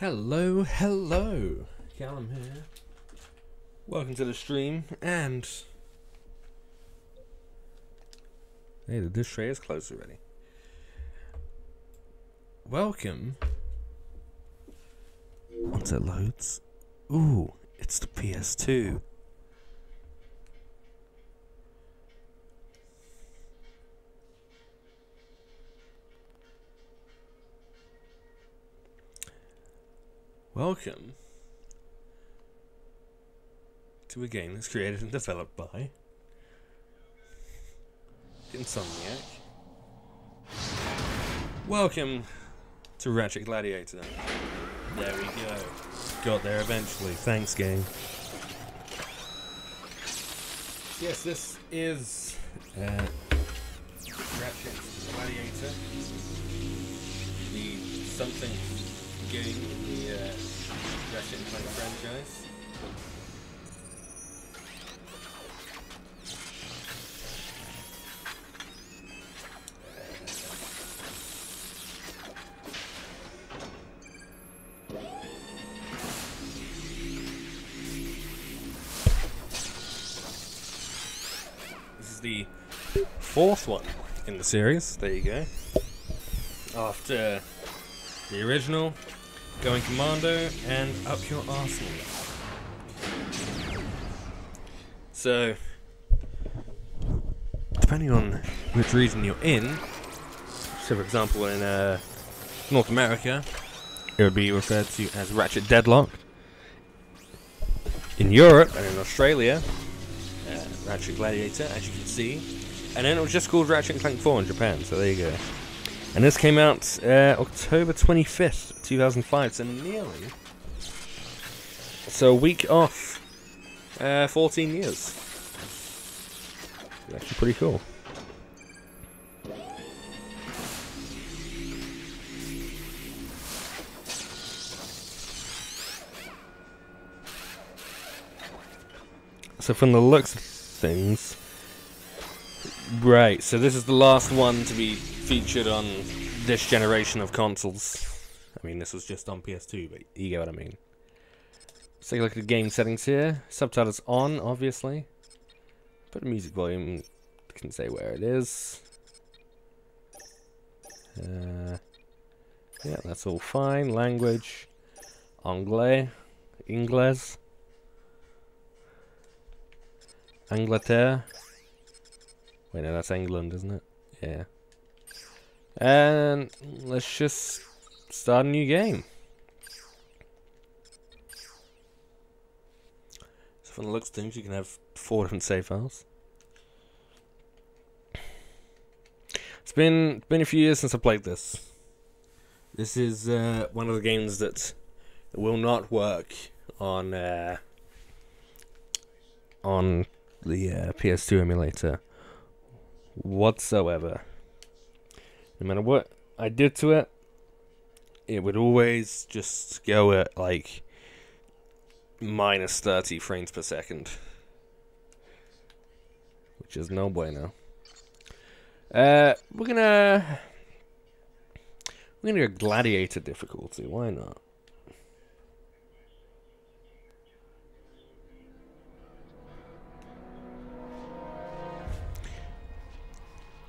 Hello, hello. Callum here. Welcome to the stream, and hey, the dish tray is closed already. Welcome. Once it loads, ooh, it's the PS2. Welcome to a game that's created and developed by Insomniac. Welcome to Ratchet Gladiator. There we go. Got there eventually. Thanks, game. Yes, this is uh, Ratchet Gladiator. The something the uh, and franchise. This is the fourth one in the series. There you go. After the original, Going Commando, and Up Your Arsenal. So, depending on which region you're in, so for example in uh, North America, it would be referred to as Ratchet Deadlock. In Europe and in Australia, uh, Ratchet Gladiator, as you can see. And then it was just called Ratchet and Clank 4 in Japan, so there you go. And this came out uh, October 25th, 2005, so nearly. So a week off uh, 14 years. Actually pretty cool. So from the looks of things, right, so this is the last one to be featured on this generation of consoles. I mean, this was just on PS2, but you get what I mean. Let's take a look at the game settings here. Subtitles on, obviously. Put the music volume, can say where it is. Uh, yeah, that's all fine. Language, Anglais, Ingles, Angleterre. Wait, no, that's England, isn't it? Yeah. And let's just start a new game. So from the looks of things, you can have four different save files. It's been been a few years since I played this. This is uh, one of the games that will not work on uh, on the uh, PS2 emulator whatsoever. No matter what I did to it, it would always just go at like minus 30 frames per second. Which is no bueno. Uh, we're gonna... We're gonna go gladiator difficulty, why not?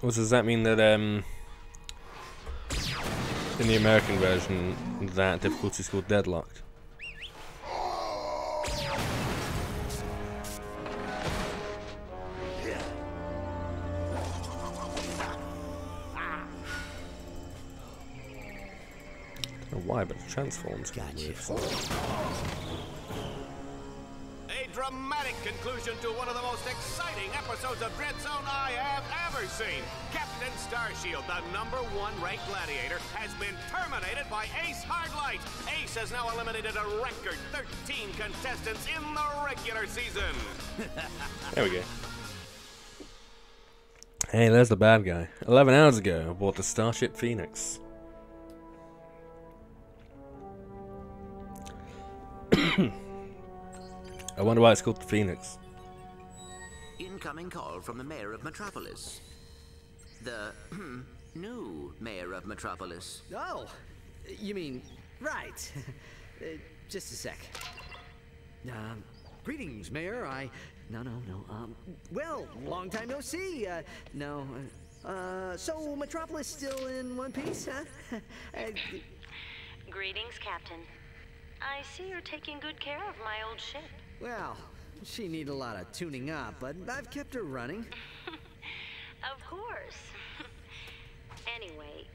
What does that mean that um in the American version that difficulty is called deadlocked? I don't know why, but it transforms can move. So. A dramatic conclusion to one of the most exciting episodes of Dread Zone I have ever seen. Captain Starshield, the number one ranked gladiator, has been terminated by Ace Hardlight. Ace has now eliminated a record 13 contestants in the regular season. There we go. Hey, there's the bad guy. 11 hours ago, I bought the Starship Phoenix. I wonder why it's called the Phoenix. Incoming call from the mayor of Metropolis. The new mayor of Metropolis. Oh, you mean right. uh, just a sec. Um, greetings, Mayor. I. No, no, no. Um, well, long time no see. Uh, no. Uh, uh, so Metropolis still in one piece, huh? uh, Greetings, Captain. I see you're taking good care of my old ship. Well, she need a lot of tuning up, but I've kept her running. Of course. anyway,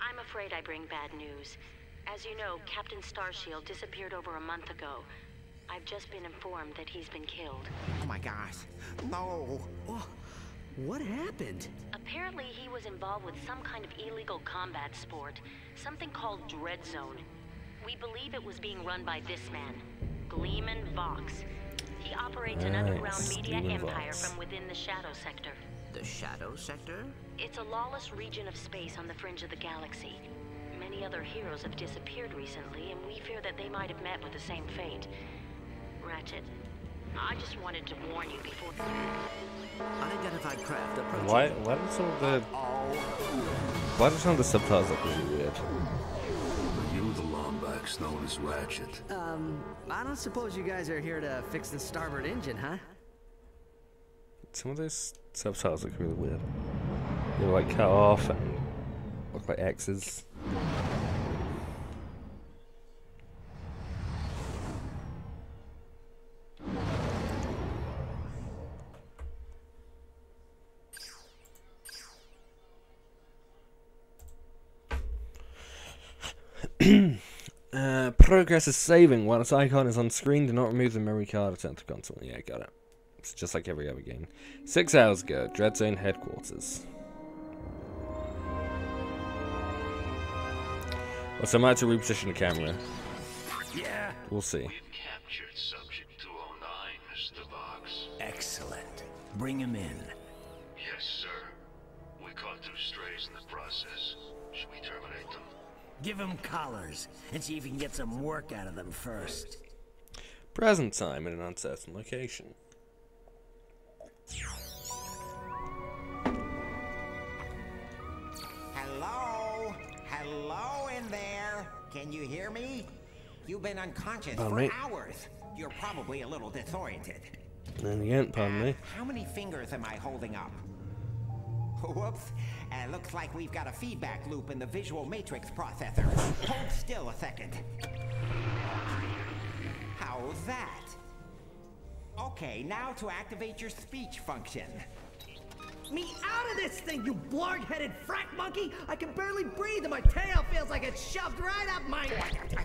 I'm afraid I bring bad news. As you know, Captain Starshield disappeared over a month ago. I've just been informed that he's been killed. Oh my gosh. No. Oh, what happened? Apparently, he was involved with some kind of illegal combat sport, something called Dread Zone. We believe it was being run by this man, Gleeman Vox. He operates ah, an underground media Gleeman empire Vox. from within the Shadow Sector. The Shadow Sector? It's a lawless region of space on the fringe of the galaxy. Many other heroes have disappeared recently, and we fear that they might have met with the same fate. Ratchet, I just wanted to warn you before. Unidentified craft approaching. Why? Why did some of the why did some of the subtitles look really weird? You, known as Ratchet. Um, I don't suppose you guys are here to fix the starboard engine, huh? Some of those subtitles look really weird. They're like cut off and look like X's. Progress is saving while its icon is on screen. Do not remove the memory card. Return to console. Yeah, got it. It's just like every other game. Six hours ago, Dread Zone headquarters. so I might have to reposition the camera. Yeah. We'll see. Captured Subject 209, Mr. Vox. Excellent. Bring him in. Yes, sir. We caught two strays in the process. Should we terminate them? Give him collars and see if you can get some work out of them first. Present time in an uncertain location. Hello? Hello in there? Can you hear me? You've been unconscious Pardon for me? hours. You're probably a little disoriented. And again, pardon uh, me. How many fingers am I holding up? Whoops. Uh, looks like we've got a feedback loop in the visual matrix processor. Hold still a second. How's that? Okay, now to activate your speech function. Me out of this thing, you blarg-headed frack monkey! I can barely breathe and my tail feels like it's shoved right up my... I, I,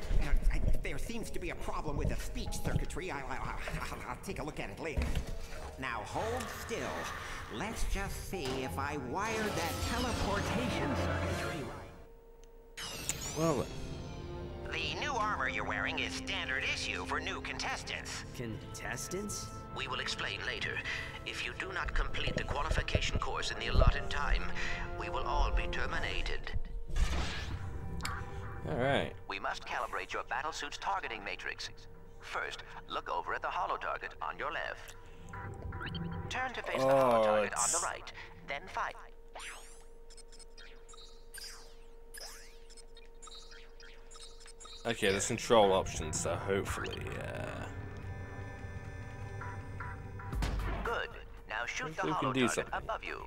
I, there seems to be a problem with the speech circuitry. I, I, will take a look at it later. Now hold still. Let's just see if I wired that teleportation circuitry right. Well, The new armor you're wearing is standard issue for new contestants. Contestants? We will explain later. If you do not complete the qualification course in the allotted time, we will all be terminated. alright. We must calibrate your battlesuit's targeting matrix. First, look over at the hollow target on your left. Turn to face the hollow Oh, target on the right, then fight. Okay, there's control options, so hopefully, uh... Now shoot the hollow can do target something. above you.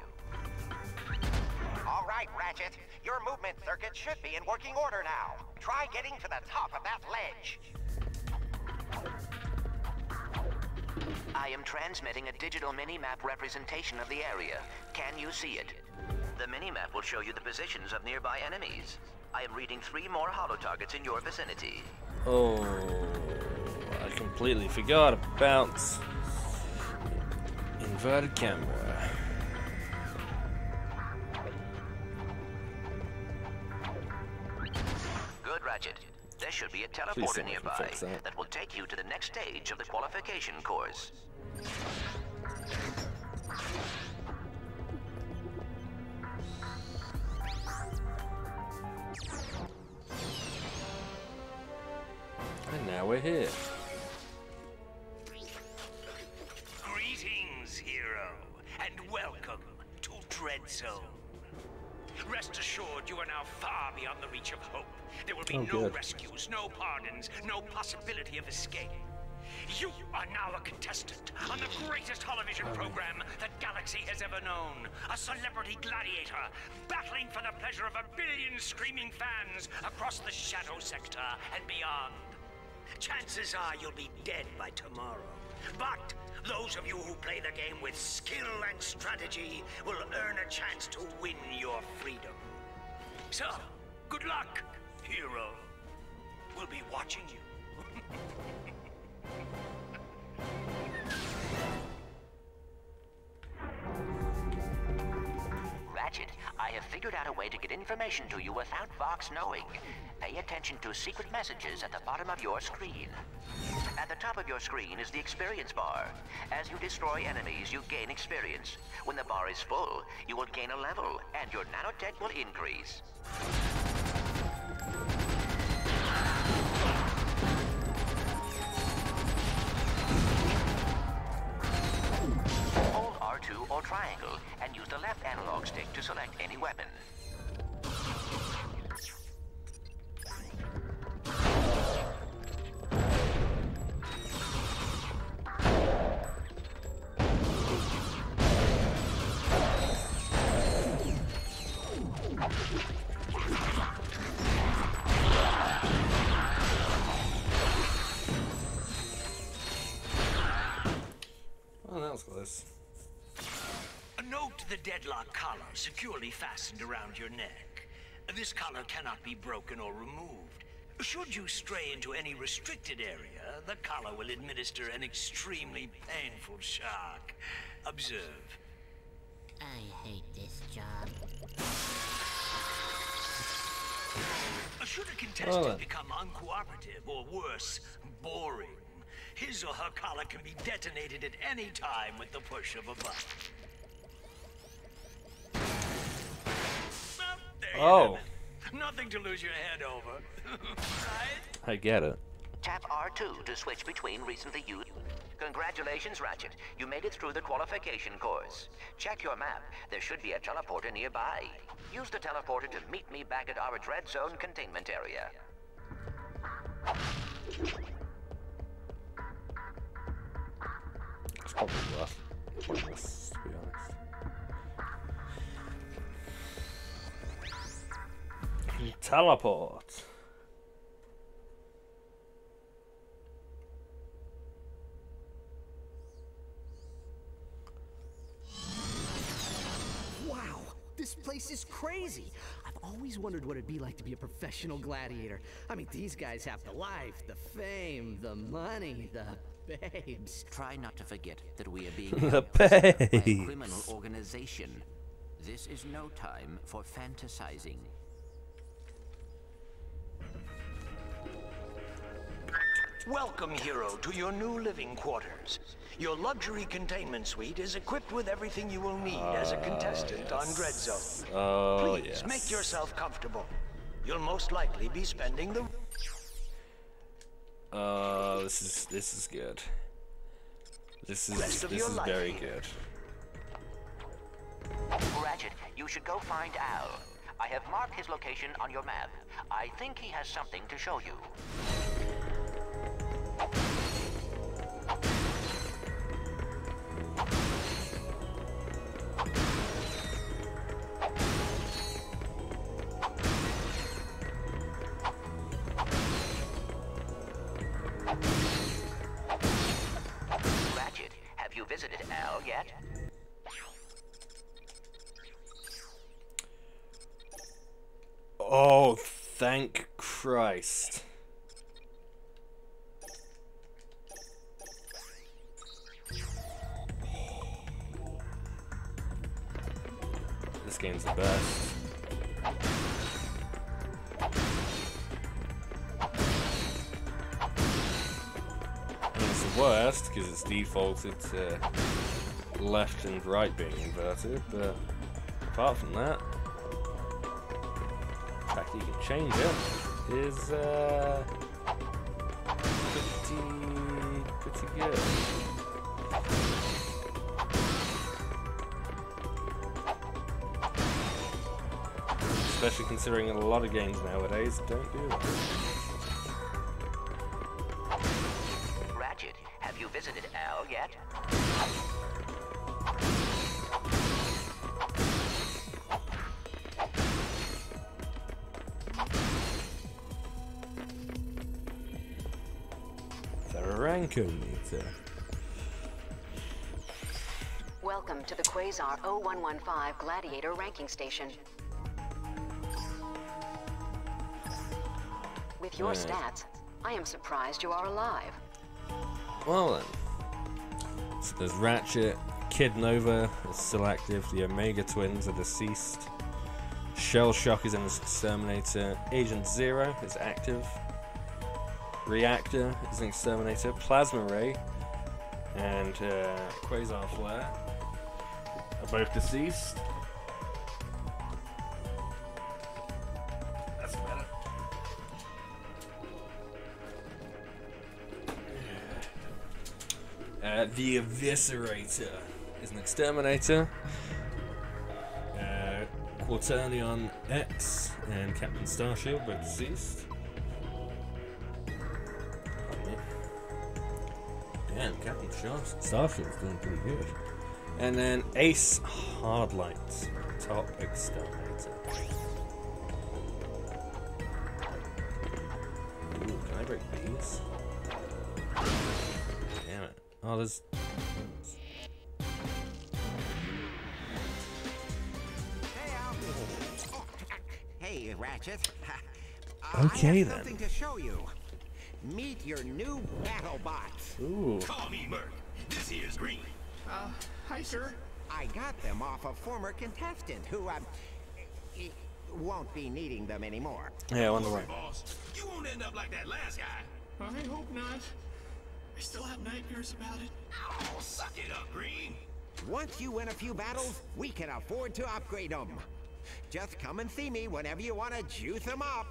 All right, Ratchet. Your movement circuit should be in working order now. Try getting to the top of that ledge. I am transmitting a digital mini-map representation of the area. Can you see it? The mini-map will show you the positions of nearby enemies. I am reading three more hollow targets in your vicinity. Oh, I completely forgot about inverted camera. Good, Ratchet. There should be a teleporter nearby that. that will take you to the next stage of the qualification course. And now we're here. Dread Zone. Rest assured, you are now far beyond the reach of hope. There will be Oh, no good. rescues, no pardons, no possibility of escape. You are now a contestant on the greatest television um. program that Galaxy has ever known. A celebrity gladiator battling for the pleasure of a billion screaming fans across the Shadow Sector and beyond. Chances are you'll be dead by tomorrow. But those of you who play the game with skill and strategy will earn a chance to win your freedom. So, good luck, hero. We'll be watching you. Ratchet, I have figured out a way to get information to you without Vox knowing. Pay attention to secret messages at the bottom of your screen. At the top of your screen is the experience bar. As you destroy enemies, you gain experience. When the bar is full, you will gain a level, and your nanotech will increase. Or triangle, and use the left analog stick to select any weapon. Oh, that was close. Note the deadlock collar securely fastened around your neck. This collar cannot be broken or removed. Should you stray into any restricted area, the collar will administer an extremely painful shock. Observe. I hate this job. Should a contestant then. become uncooperative or worse, boring, his or her collar can be detonated at any time with the push of a button. There Oh. Nothing to lose your head over. right? I get it. Tap R2 to switch between recently used. Congratulations, Ratchet. You made it through the qualification course. Check your map. There should be a teleporter nearby. Use the teleporter to meet me back at our Dread Zone containment area. It's probably worth pointless, Teleport. Wow, this place is crazy. I've always wondered what it'd be like to be a professional gladiator. I mean, these guys have the life, the fame, the money, the babes. Try not to forget that we are being The held by a babes. criminal organization. This is no time for fantasizing. Welcome, hero, to your new living quarters. Your luxury containment suite is equipped with everything you will need as a contestant on Dread Zone. Oh, Please yes. make yourself comfortable. You'll most likely be spending the Uh, this is this is good. This is Rest this is life very here. good. Ratchet, you should go find Al. I have marked his location on your map. I think he has something to show you. Have you visited Al yet? Oh, thank Christ. Game's the best. Mean, it's the worst because it's defaulted to left and right being inverted, but apart from that, the fact that you can change it is uh, pretty pretty good. Especially considering a lot of games nowadays don't do that. Ratchet, have you visited Al yet? Zaranko meter. Welcome to the Quasar 0115 Gladiator ranking station. With your Right. stats, I am surprised you are alive. Well then. So there's Ratchet, Kid Nova is still active, the Omega twins are deceased. Shell Shock is in the Exterminator, Agent Zero is active. Reactor is an Exterminator, Plasma Ray and uh, Quasar Flare are both deceased. Uh, the Eviscerator is an exterminator. Uh, Quaternion X and Captain Starshield both deceased. Damn, Captain Star- Starshield's doing pretty good. And then Ace Hardlight, top exterminator. Ooh, can I break these? Damn it. Oh, there's. Hey, Ratchet. Okay, I have then. something to show you. Meet your new battle bots. Ooh. Call me Merc. This here's Green. Uh, hi, sir. I got them off a former contestant who, um, won't be needing them anymore. Yeah, I wonder why. Boss, you won't end up like that last guy. I hope not. I still have nightmares about it. Oh, suck it up, Green. Once you win a few battles, we can afford to upgrade them. Just come and see me whenever you want to juice them up.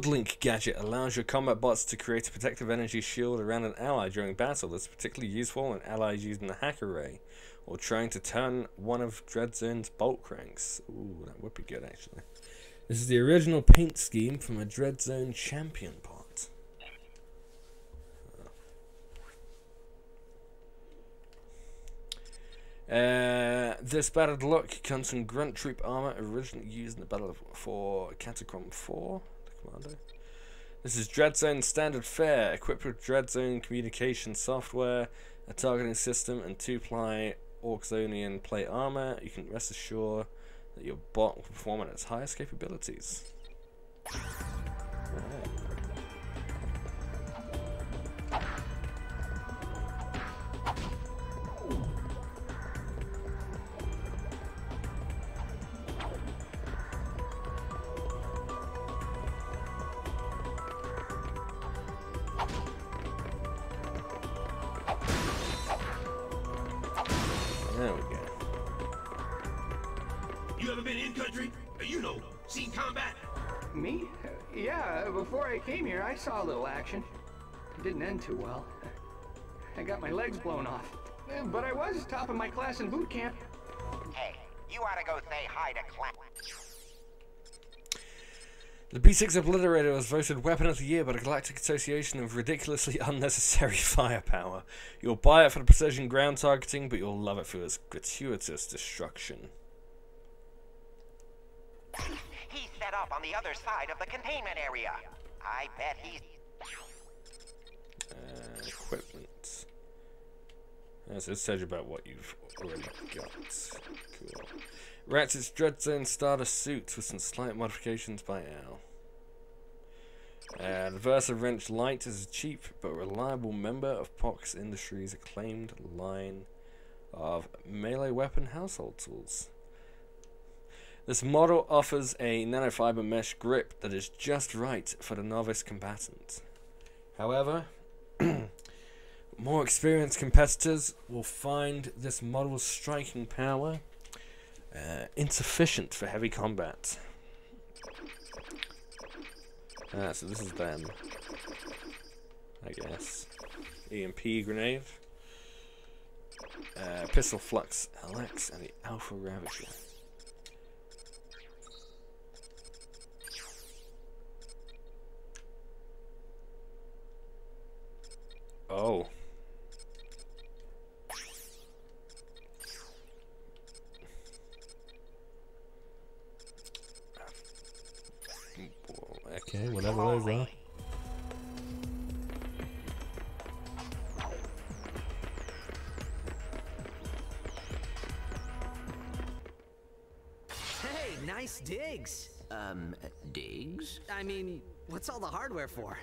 Shield Link gadget allows your combat bots to create a protective energy shield around an ally during battle that's particularly useful when allies using the hack array or trying to turn one of Dreadzone's bolt cranks. Ooh, that would be good actually. This is the original paint scheme from a Dreadzone champion pot. Uh, this battered look comes from Grunt Troop armor originally used in the battle for Catacrom 4, the commando. This is Dreadzone standard fare, equipped with Dreadzone communication software, a targeting system, and two-ply Orczonian plate armor. You can rest assured that your bot will perform at its highest capabilities. Alright. Saw a little action. It didn't end too well. I got my legs blown off. But I was top of my class in boot camp. Hey, you ought to go say hi to Clank. The B6 Obliterator was voted Weapon of the Year by the Galactic Association of Ridiculously Unnecessary Firepower. You'll buy it for the precision ground targeting, but you'll love it for its gratuitous destruction. He's set up on the other side of the containment area. I bet he's. Uh, equipment. So it you about what you've already got. Cool. Ratchet's Dreadzone starter suit with some slight modifications by Al. Uh, the Versa Wrench Light is a cheap but reliable member of Vox Industries' acclaimed line of melee weapon household tools. This model offers a nanofiber mesh grip that is just right for the novice combatant. However, More experienced competitors will find this model's striking power uh, insufficient for heavy combat. Ah, so this is them. I guess. EMP grenade. Uh, Pistol Flux LX and the Alpha Ravager. Oh. Okay, whatever those are. Hey, nice digs. Um, digs? I mean, what's all the hardware for?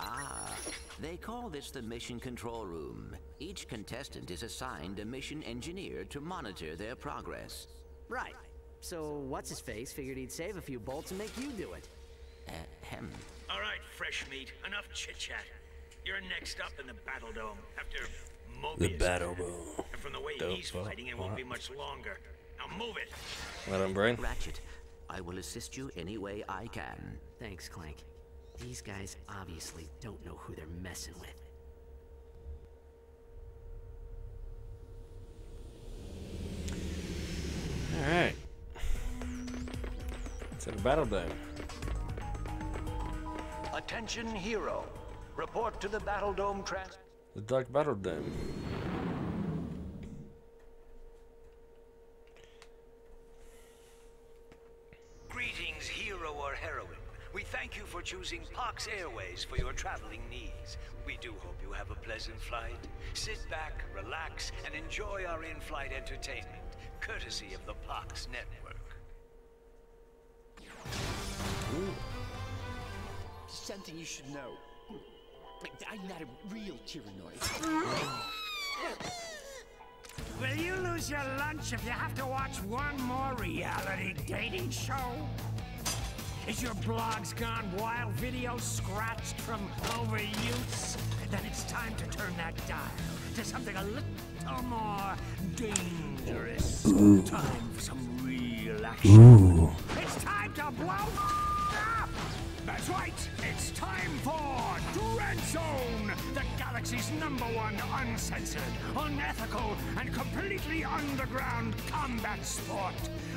Ah, they call this the mission control room. Each contestant is assigned a mission engineer to monitor their progress. Right. So, what's his face figured he'd save a few bolts and make you do it. Uh, hem. All right, fresh meat. Enough chit chat. You're next up in the battle dome after Mobius. The battle dome. And from the way Dope, he's uh, fighting, it won't be much longer. Now move it. Let him Brain. Ratchet, I will assist you any way I can. Thanks, Clank. These guys obviously don't know who they're messing with. Alright. To the battle dome. Attention, hero. Report to the Battle Dome trans. The Dark Battle Dome. Greetings, hero or heroine. We thank you for choosing Vox Airways for your traveling needs. We do hope you have a pleasant flight. Sit back, relax, and enjoy our in-flight entertainment, courtesy of the Vox Network. Something you should know. I'm not a real Tyrannoid. Will you lose your lunch if you have to watch one more reality dating show? Is your blog's gone wild, videos scratched from overuse? Then it's time to turn that dial to something a little more dangerous. Ooh. Time for some real action. Ooh. It's time to blow up! That's right, it's time for Dread Zone, the galaxy's number one uncensored, unethical, and completely underground combat sport.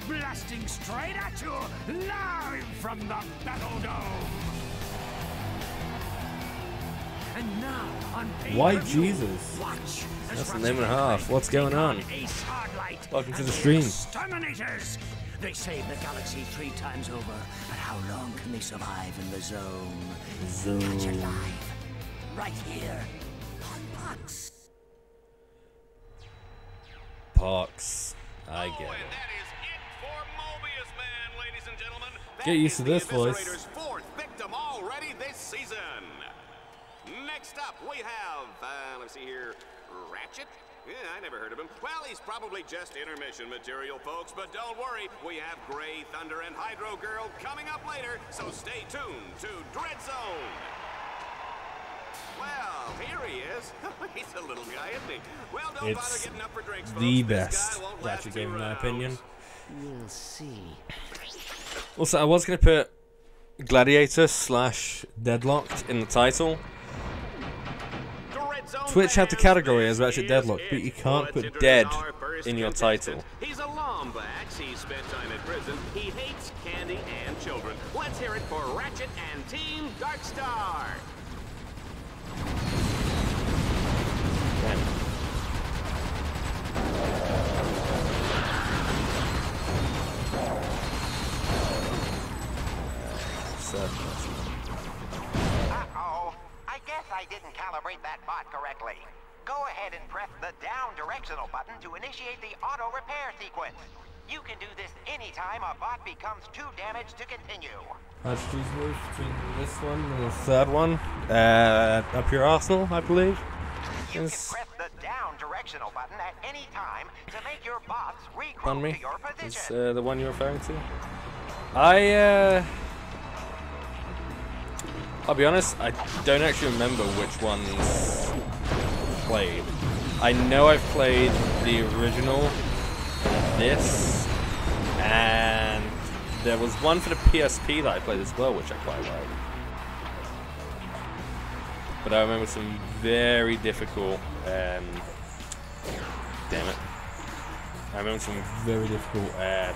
Blasting straight at you, live from the Battle Dome. And now, on Why Jesus? Watch That's the name and a half. What's going on? Welcome to the stream. They saved the galaxy three times over, but how long can they survive in the zone? Catch it live, right here on Vox. Pox. I get it. Get used to this voice. Fourth victim already this season. Next up, we have, uh, let's see here, Ratchet. Yeah, I never heard of him. Well, he's probably just intermission material, folks, but don't worry. We have Gray Thunder and Hydro Girl coming up later, so stay tuned to Dread Zone. Well, here he is. he's a little guy, isn't he? Well, don't bother It's getting up for drinks, folks. the best won't last Ratchet game in my opinion. We'll see. Also, I was going to put Gladiator slash Deadlocked in the title. Twitch had the category as Ratchet Deadlocked, but you can't put dead in your title. He's a Lombax. He spent time in Uh-oh. I guess I didn't calibrate that bot correctly. Go ahead and press the down directional button to initiate the auto repair sequence. You can do this anytime a bot becomes too damaged to continue. I'd choose which between this one and the third one. Uh, up your arsenal, I believe. You can Press the down directional button at any time to make your bots regroup on me? to your Is position. uh, the one you're referring to? I uh, I'll be honest. I don't actually remember which ones played. I know I've played the original, this, and there was one for the PSP that I played as well, which I quite liked. But I remember some very difficult, um, damn it. I remember some very difficult uh,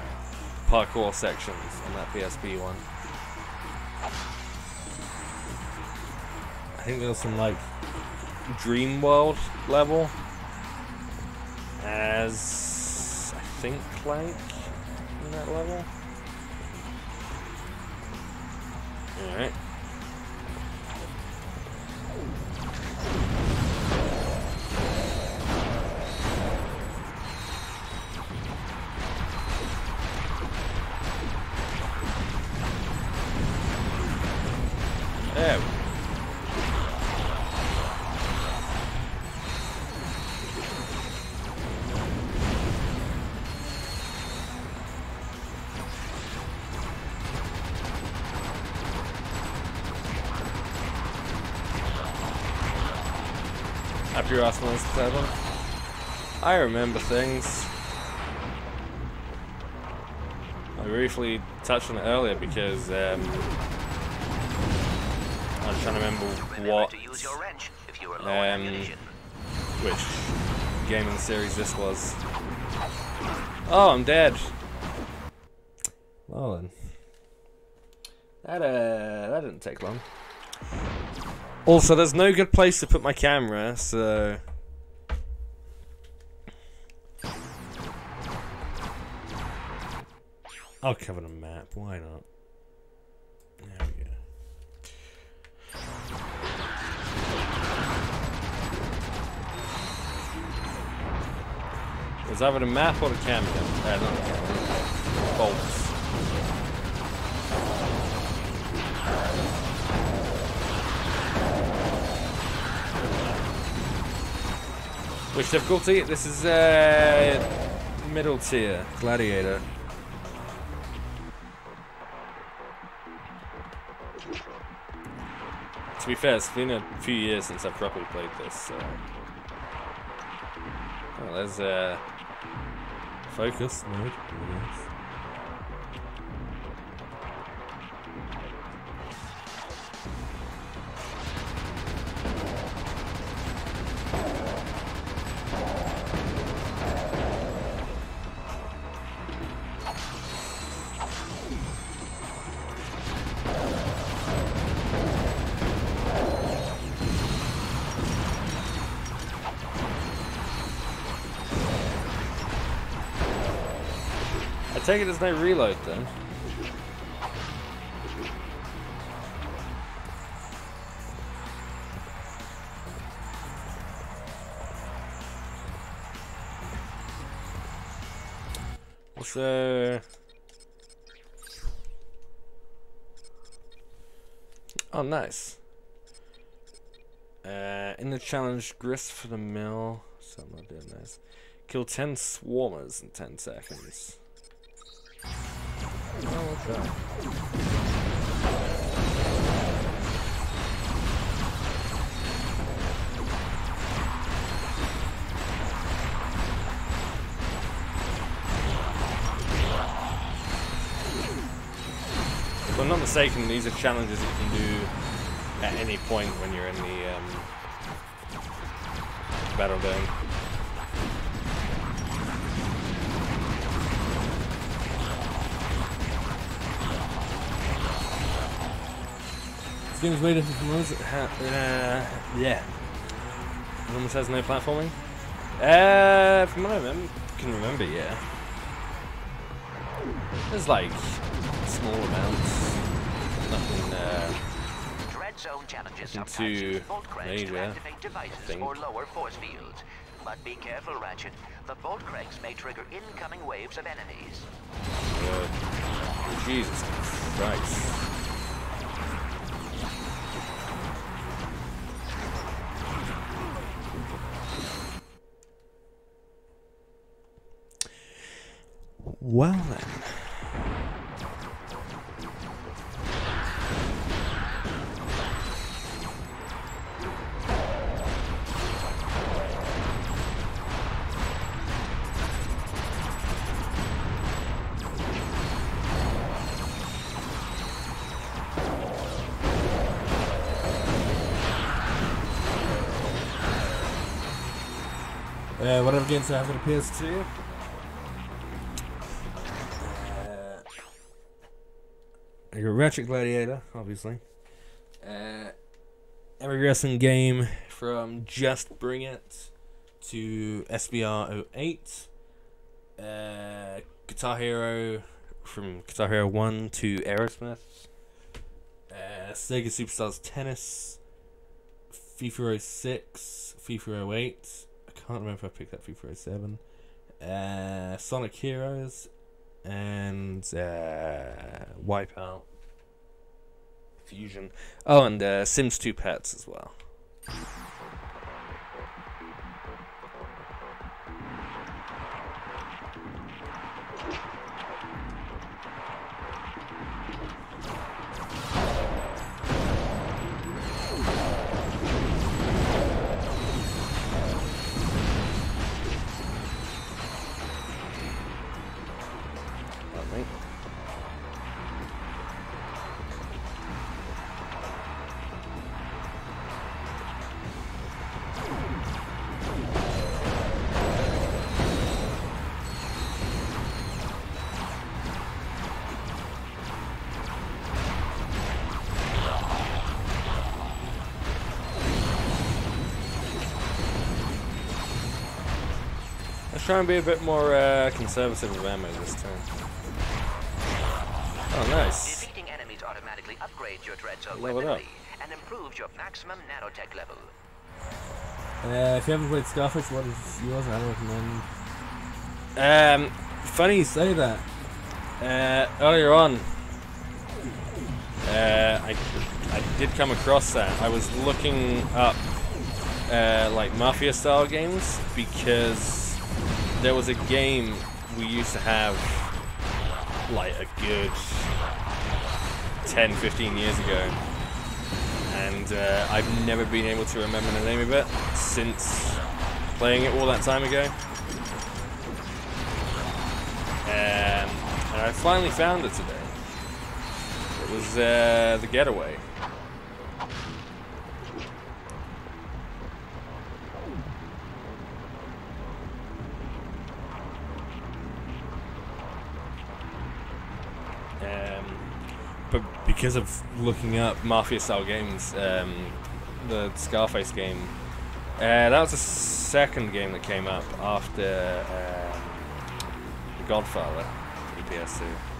parkour sections on that PSP one. I think there was some like Dream World level as I think like in that level. Alright. After your Osmond 7. I remember things. I briefly touched on it earlier because um, I was trying to remember what um, which game in the series this was. Oh, I'm dead. Well then. That uh that didn't take long. Also, there's no good place to put my camera, so... I'll cover the map, why not? There we go. It's either the map or the camera. Uh, not camera. Bolts. Which difficulty? This is uh, middle tier, Gladiator. To be fair, it's been a few years since I've properly played this, so... Oh, there's uh, focus mode. Yes. Take it there's no reload then. So... Oh, nice. Uh, in the challenge, grist for the mill. So I'm not doing this. Kill 10 swarmers in 10 seconds. Oh, okay. If I'm not mistaken, these are challenges that you can do at any point when you're in the um, battle. Game way different from others. Uh, yeah. It almost has no platforming. Uh, from what I remember, can remember, yeah. There's like small amounts. Nothing, uh, Dread zone challenges nothing sometimes too use bolt cranks to major. activate devices or lower force fields. But be careful, Ratchet. The bolt cranks may trigger incoming waves of enemies. Uh, Jesus Christ. Well then. Uh, whatever games I have on the PS2. Ratchet Gladiator, obviously. Uh, every wrestling game from Just Bring It to SVR 08. Uh, Guitar Hero from Guitar Hero 1 to Aerosmith. Uh, Sega Superstars Tennis. FIFA 06. FIFA 08. I can't remember if I picked up FIFA 07. Uh, Sonic Heroes. And uh, Wipeout. Fusion. Oh, and uh, Sims 2 Pets as well. Try and be a bit more uh, conservative with ammo this time. Oh, nice. Defeating enemies automatically upgrades your dread Level up. weaponry and improves your maximum nanotech level. Uh, if you haven't played Scarface, what is yours? I don't recommend. Um, funny you say that. Uh, earlier on, uh, I I did come across that. I was looking up uh, like mafia style games because there was a game we used to have like a good 10, 15 years ago. And uh, I've never been able to remember the name of it since playing it all that time ago. Um, and I finally found it today. It was uh, The Getaway. Um, but because of looking up mafia style games, um, the Scarface game, uh, that was the second game that came up after um, The Godfather for the PS2.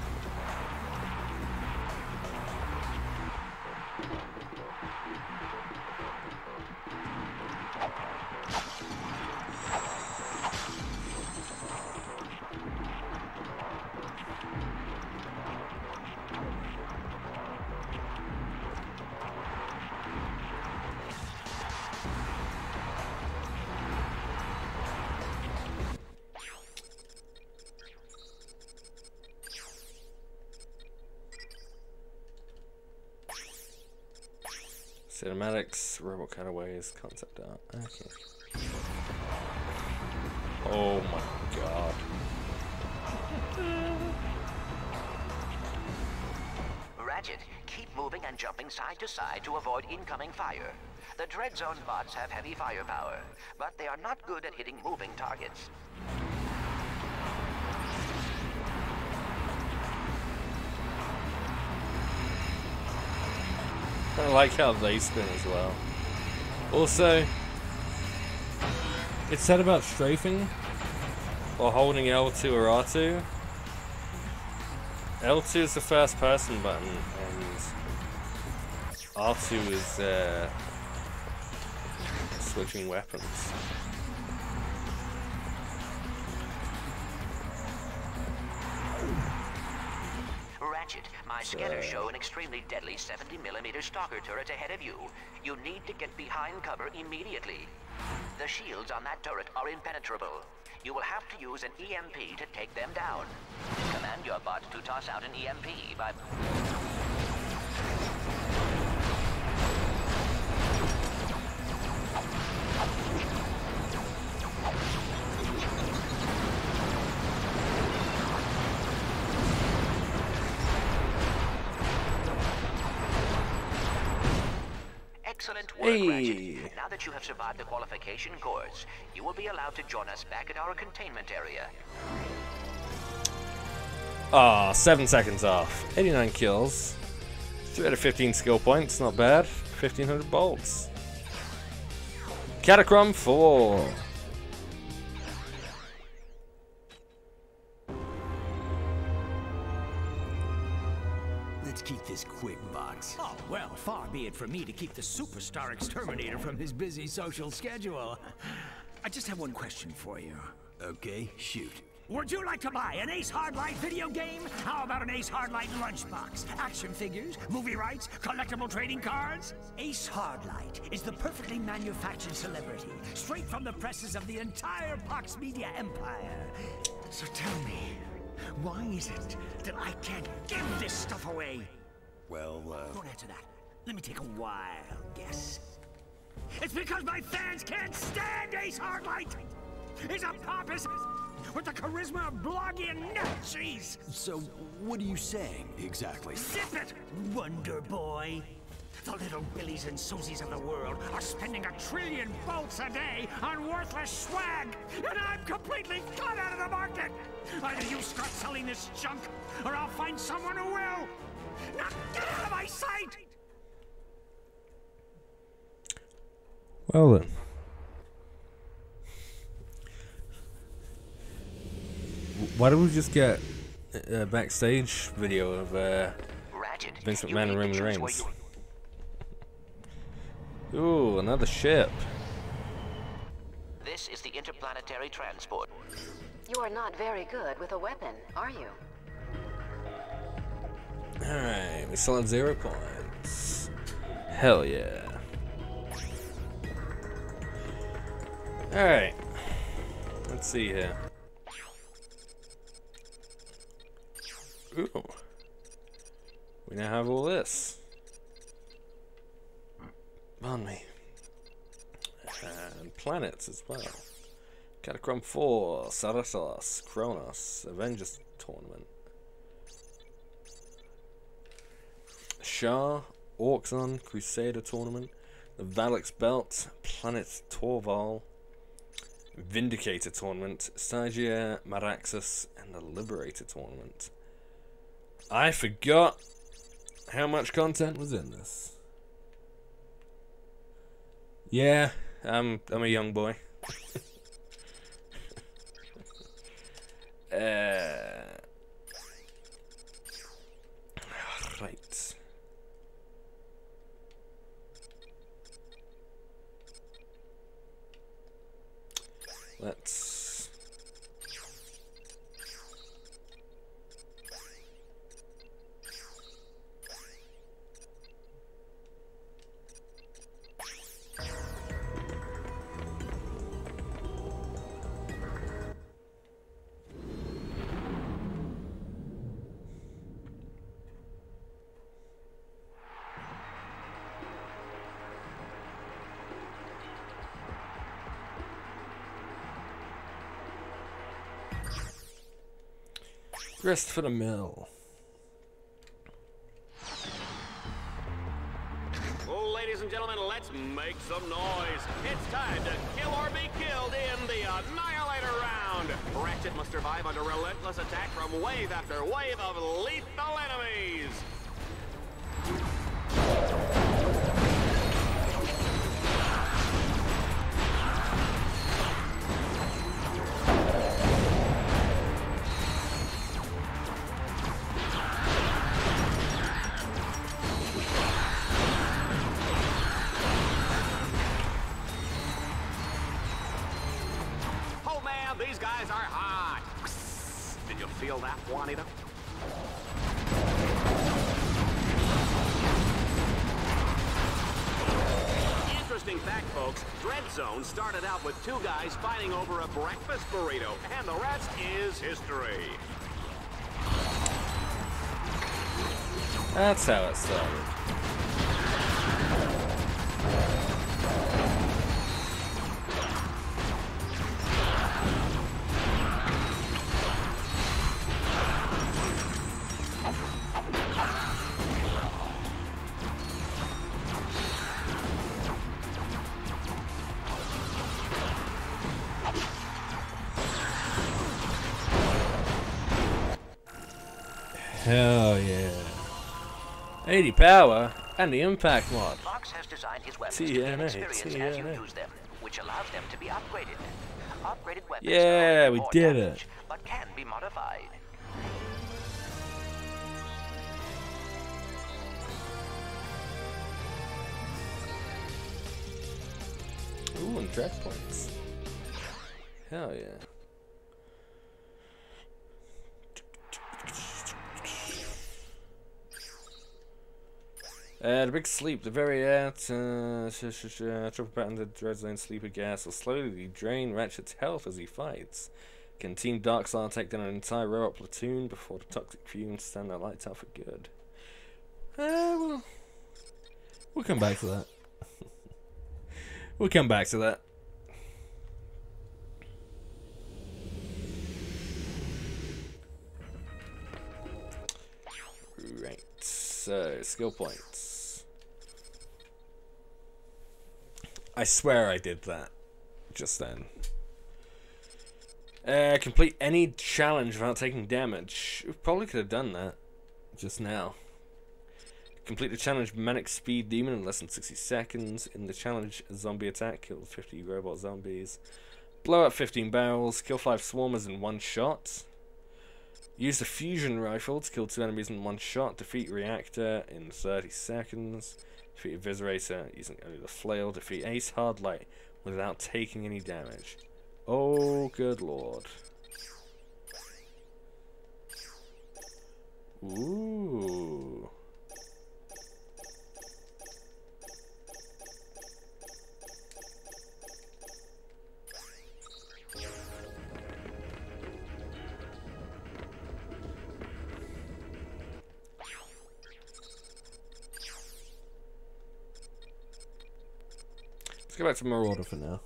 Cinematics, Robot Cutaways, concept art. Okay. Oh my god. Ratchet, keep moving and jumping side to side to avoid incoming fire. The Dread Zone bots have heavy firepower, but they are not good at hitting moving targets. I like how they spin as well. Also, it said about strafing or holding L2 or R2. L2 is the first person button, and R2 is uh, switching weapons. My scanners show an extremely deadly 70mm stalker turret ahead of you. You need to get behind cover immediately. The shields on that turret are impenetrable. You will have to use an EMP to take them down. Command your bot to toss out an EMP by... Excellent work, Hey. Ratchet. Now that you have survived the qualification course, you will be allowed to join us back at our containment area. Ah, seven seconds off. 89 kills. 3 out of 15 skill points, not bad. 1500 bolts. Catacrom 4. Far be it from me to keep the superstar exterminator from his busy social schedule. I just have one question for you. Okay, shoot. Would you like to buy an Ace Hardlight video game? How about an Ace Hardlight lunchbox? Action figures, movie rights, collectible trading cards? Ace Hardlight is the perfectly manufactured celebrity, straight from the presses of the entire Vox Media empire. So tell me, why is it that I can't give this stuff away? Well, uh... Don't answer that. Let me take a wild guess. It's because my fans can't stand Ace Hardlight! He's a pompous with the charisma of blogging nut cheese! So, what are you saying, exactly? Zip it, Wonder Boy! The little Billies and Susies of the world are spending a trillion bolts a day on worthless swag, and I'm completely cut out of the market! Either you start selling this junk, or I'll find someone who will! Now get out of my sight! Well then. Why don't we just get a backstage video of uh, Ratchet, Vince you McMahon and Roman choose where Reigns? Ooh, another ship. This is the interplanetary transport. You are not very good with a weapon, are you? Alright, we still have zero points. Hell yeah. Alright. Let's see here. Ooh. We now have all this. On me. And planets as well. Catacrom 4, Sarathos, Kronos, Avengers Tournament. Shaar, Orxon, Crusader Tournament, the Valix Belt, Planet Torval, Vindicator Tournament, Stygia, Maraxus, and the Liberator Tournament. I forgot how much content was in this. Yeah, I'm I'm a young boy. uh, right. Let's. Grist for the mill. Oh, ladies and gentlemen, let's make some noise. It's time to kill or be killed in the Annihilator round. Ratchet must survive under relentless attack from wave after wave of lethal enemies. That's how it started. Power and the impact mod. Vox has designed his weapons to TNA, as you use them, which allows them to be upgraded. Upgraded weapons Yeah, not only do we did damage, it. The big sleep, the very out, uh, sh sh sh uh, triple pattern, the dread zone sleeper gas will slowly drain Ratchet's health as he fights. Can Team Darkstar take down an entire robot platoon before the toxic fumes stand their lights out for good? Uh, we'll, we'll come back to that. we'll come back to that. Right, so skill points. I swear I did that just then. Uh, complete any challenge without taking damage. Probably could have done that just now. Complete the challenge Manic Speed Demon in less than 60 seconds. In the challenge Zombie Attack, kill 50 robot zombies. Blow up 15 barrels. Kill 5 swarmers in one shot. Use the fusion rifle to kill two enemies in one shot. Defeat reactor in 30 seconds. Defeat Eviscerator using only the flail. Defeat Ace Hardlight without taking any damage. Oh, good lord. Ooh. Let's go back to Marauder for now.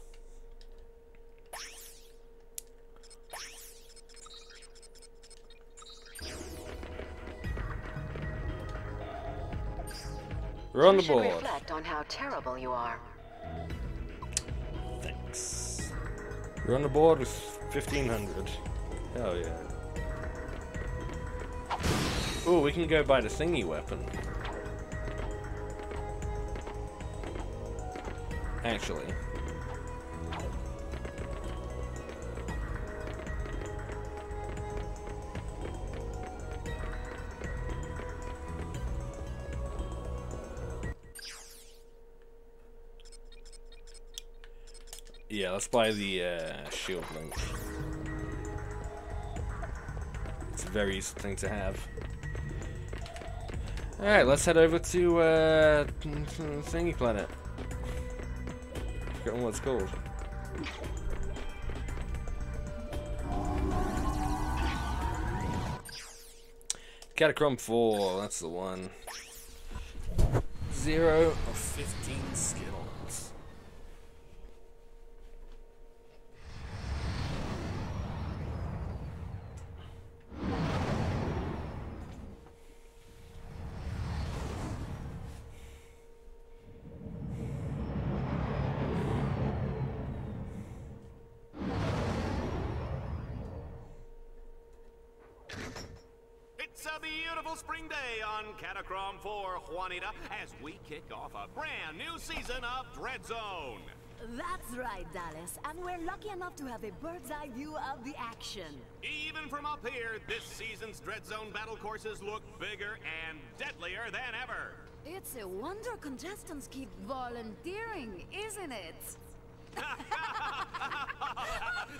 We're on you the should board. reflect on how terrible you are. Thanks. We're on the board with 1500. Hell yeah. Oh, we can go buy the thingy weapon. Actually. Yeah, let's buy the uh, shield link. It's a very useful thing to have. Alright, let's head over to uh, Thingy Planet. Forgotten what it's called. Catacrom 4, that's the one. Zero of 15 skills. 4, Juanita, as we kick off a brand new season of Dread Zone. That's right, Dallas. And we're lucky enough to have a bird's eye view of the action. Even from up here, this season's Dread Zone battle courses look bigger and deadlier than ever. It's a wonder contestants keep volunteering, isn't it?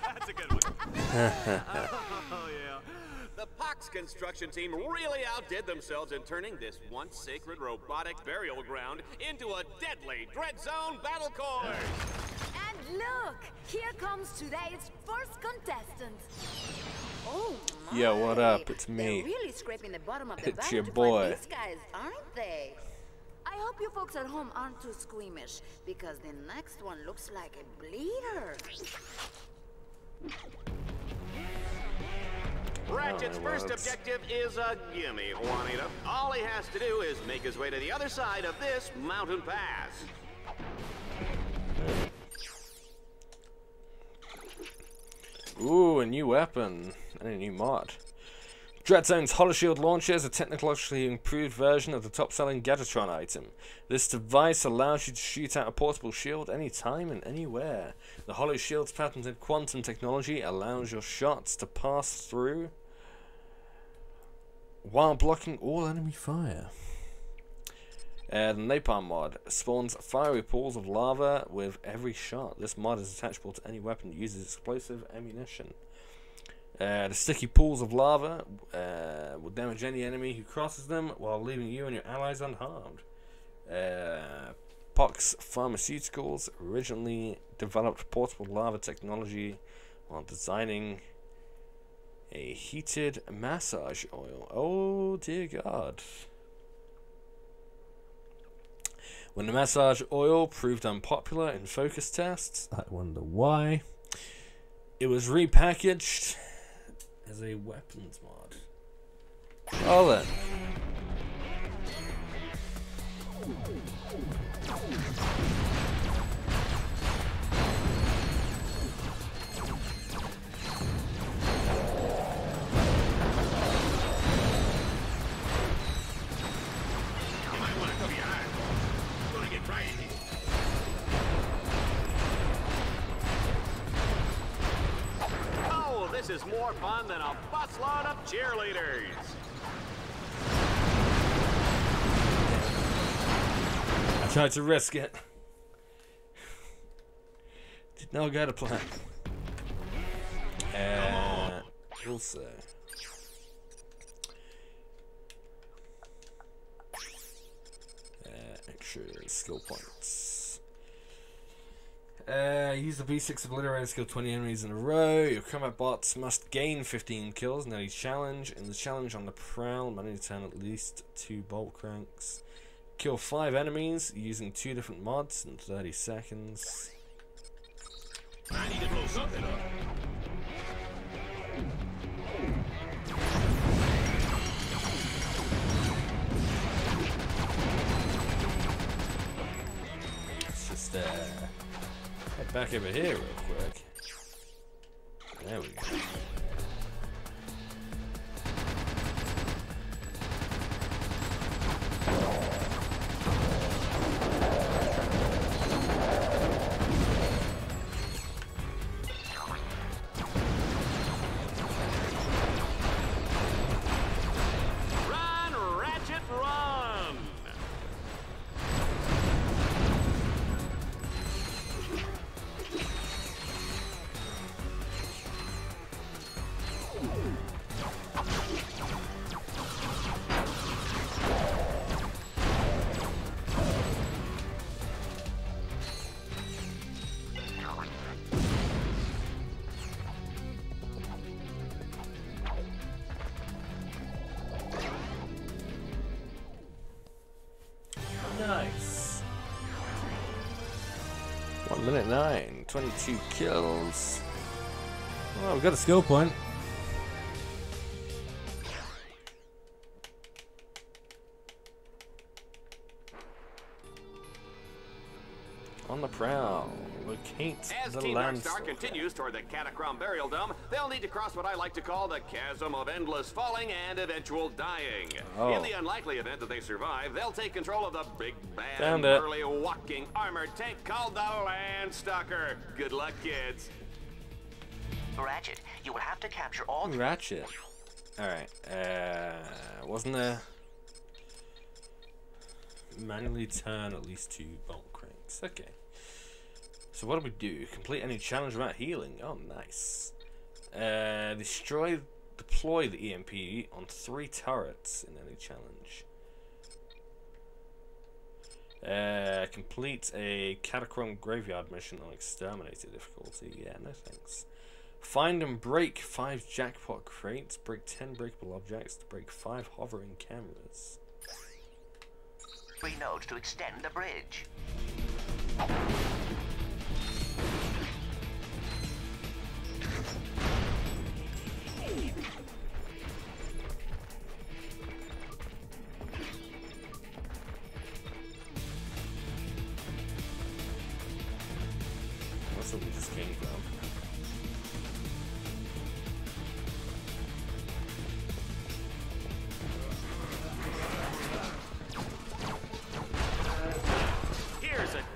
That's a good one. oh, yeah. The Vox construction team really outdid themselves in turning this once sacred robotic burial ground into a deadly Dread Zone battle course. And look, here comes today's first contestant. Oh my! Yo, what up? It's me. They're really scraping the bottom of the It's barrel your to boy. find these guys, aren't they? I hope you folks at home aren't too squeamish, because the next one looks like a bleeder. Ratchet's Oh, first objective is a gimme, Juanita. All he has to do is make his way to the other side of this mountain pass. Ooh, a new weapon and a new mod. Dreadzone's Holoshield launcher is a technologically improved version of the top-selling Gadgetron item. This device allows you to shoot out a portable shield anytime and anywhere. The Holoshield's patented quantum technology allows your shots to pass through while blocking all enemy fire. Uh, the Napalm mod spawns fiery pools of lava with every shot. This mod is attachable to any weapon that uses explosive ammunition. Uh, the sticky pools of lava uh, will damage any enemy who crosses them while leaving you and your allies unharmed. Uh, Vox Pharmaceuticals originally developed portable lava technology while designing a heated massage oil. Oh dear God. When the massage oil proved unpopular in focus tests, I wonder why, it was repackaged as a weapons mod. Well then. Is more fun than a busload of cheerleaders. I tried to risk it. Did not get a plan. Uh, also. Uh, extra skill points. Uh, use the B6 obliterator to kill 20 enemies in a row. Your combat bots must gain 15 kills in any challenge. In the challenge on the prowl, manage to turn at least two bolt cranks. Kill five enemies using two different mods in 30 seconds. I need to blow something up. Let's just uh, head back over here real quick. There we go. 109, 22 kills. Well, we've got a skill point. As the Team land. Darkstar continues toward the Catacomb Burial Dome, they'll need to cross what I like to call the chasm of endless falling and eventual dying. Oh. In the unlikely event that they survive, they'll take control of the big, bad, Found it. burly, walking armored tank called the Landstalker. Good luck, kids. Ratchet, you will have to capture all Ratchet. Alright, uh, wasn't there. Manually turn at least two bolt cranks. Okay. So what do we do? Complete any challenge without healing. Oh, nice. Uh, destroy, deploy the EMP on three turrets in any challenge. Uh, complete a Catacrom Graveyard mission on Exterminator difficulty. Yeah, no thanks. Find and break five jackpot crates. Break ten breakable objects to break five hovering cameras. three nodes to extend the bridge. That's where we just came from.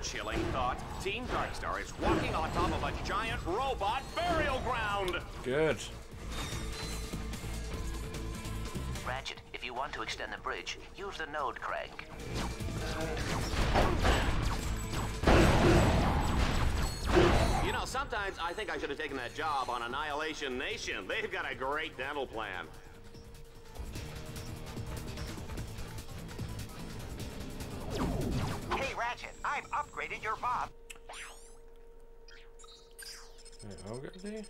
chilling thought. Team Darkstar is walking on top of a giant robot burial ground. Good. Want to extend the bridge, use the node crank. You know, sometimes I think I should have taken that job on Annihilation Nation. They've got a great dental plan. Hey, Ratchet, I've upgraded your bot. Wait, I'll get there.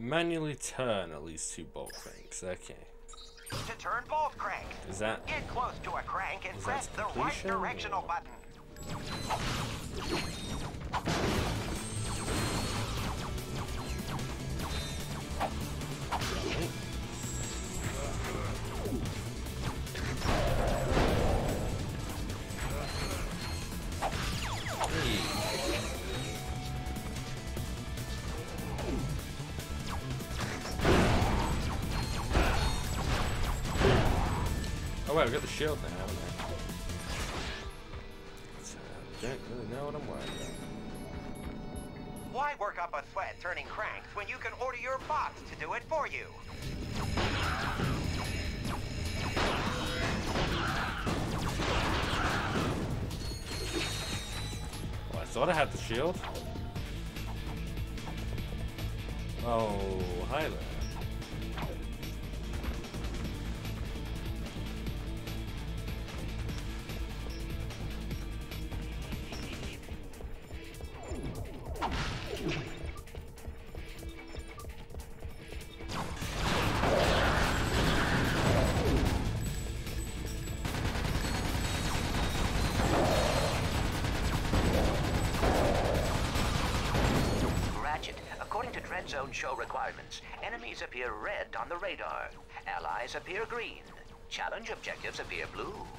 Manually turn at least two bolt cranks. Okay. To turn both cranks. Is that Get close to a crank and press the right directional button. Wait, I've got the shield now, haven't I? So, uh, don't really know what I'm wearing. Why work up a sweat turning cranks when you can order your bots to do it for you? Oh, I thought I had the shield. Oh, hi there. Challenge objectives appear blue.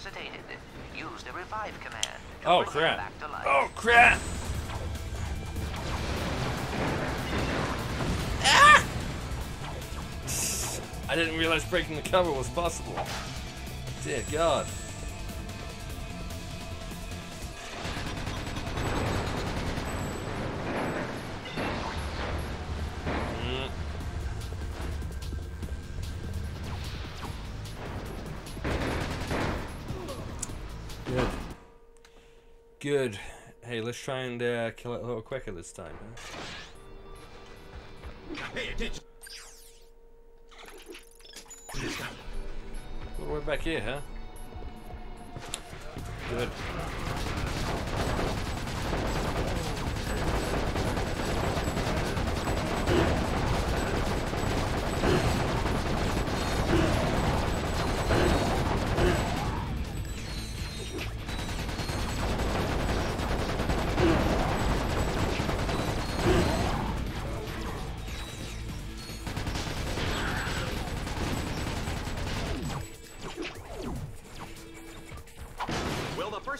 Incapacitated. Use the revive command. Oh crap. back to life. Oh crap! Ah! I didn't realize breaking the cover was possible. Dear God. Good. Hey, let's try and uh, kill it a little quicker this time. Huh? Pay attention. All the way back here, huh? Good.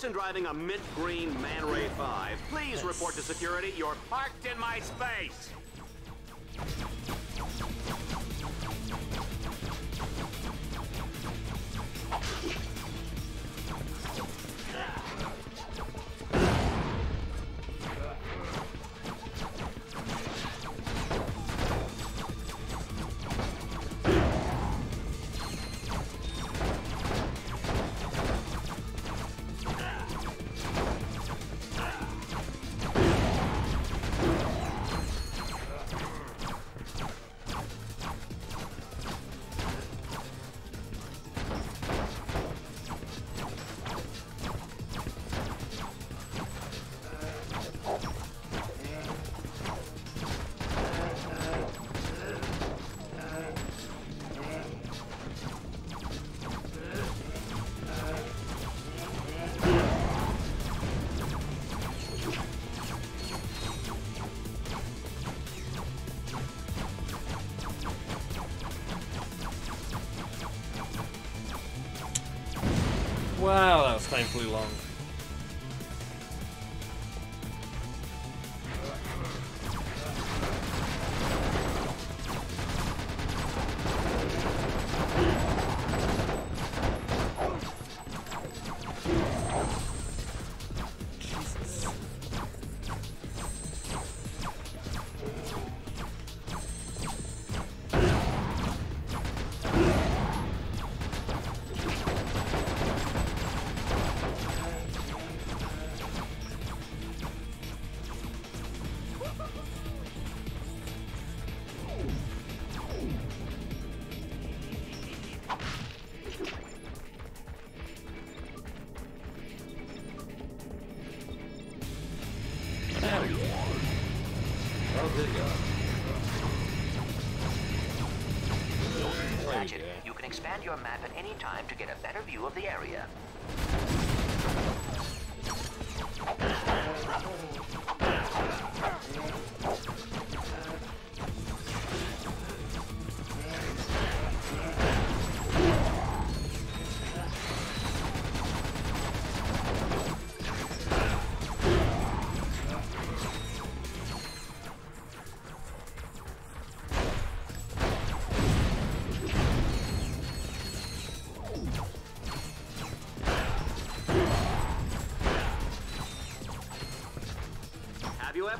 Person driving a mint green Man Ray 5 please report to security? You're parked in my space.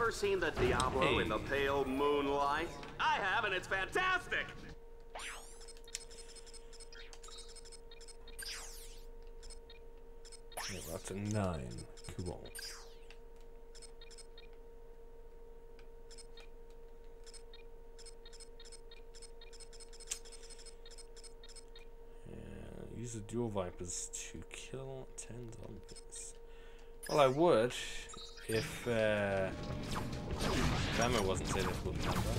Ever seen the Diablo in the pale moonlight? I have, and it's fantastic! Yeah, that's a nine. Cool. Yeah, use the dual vipers to kill ten zombies. Well, I would if uh, Bama wasn't difficult to come by.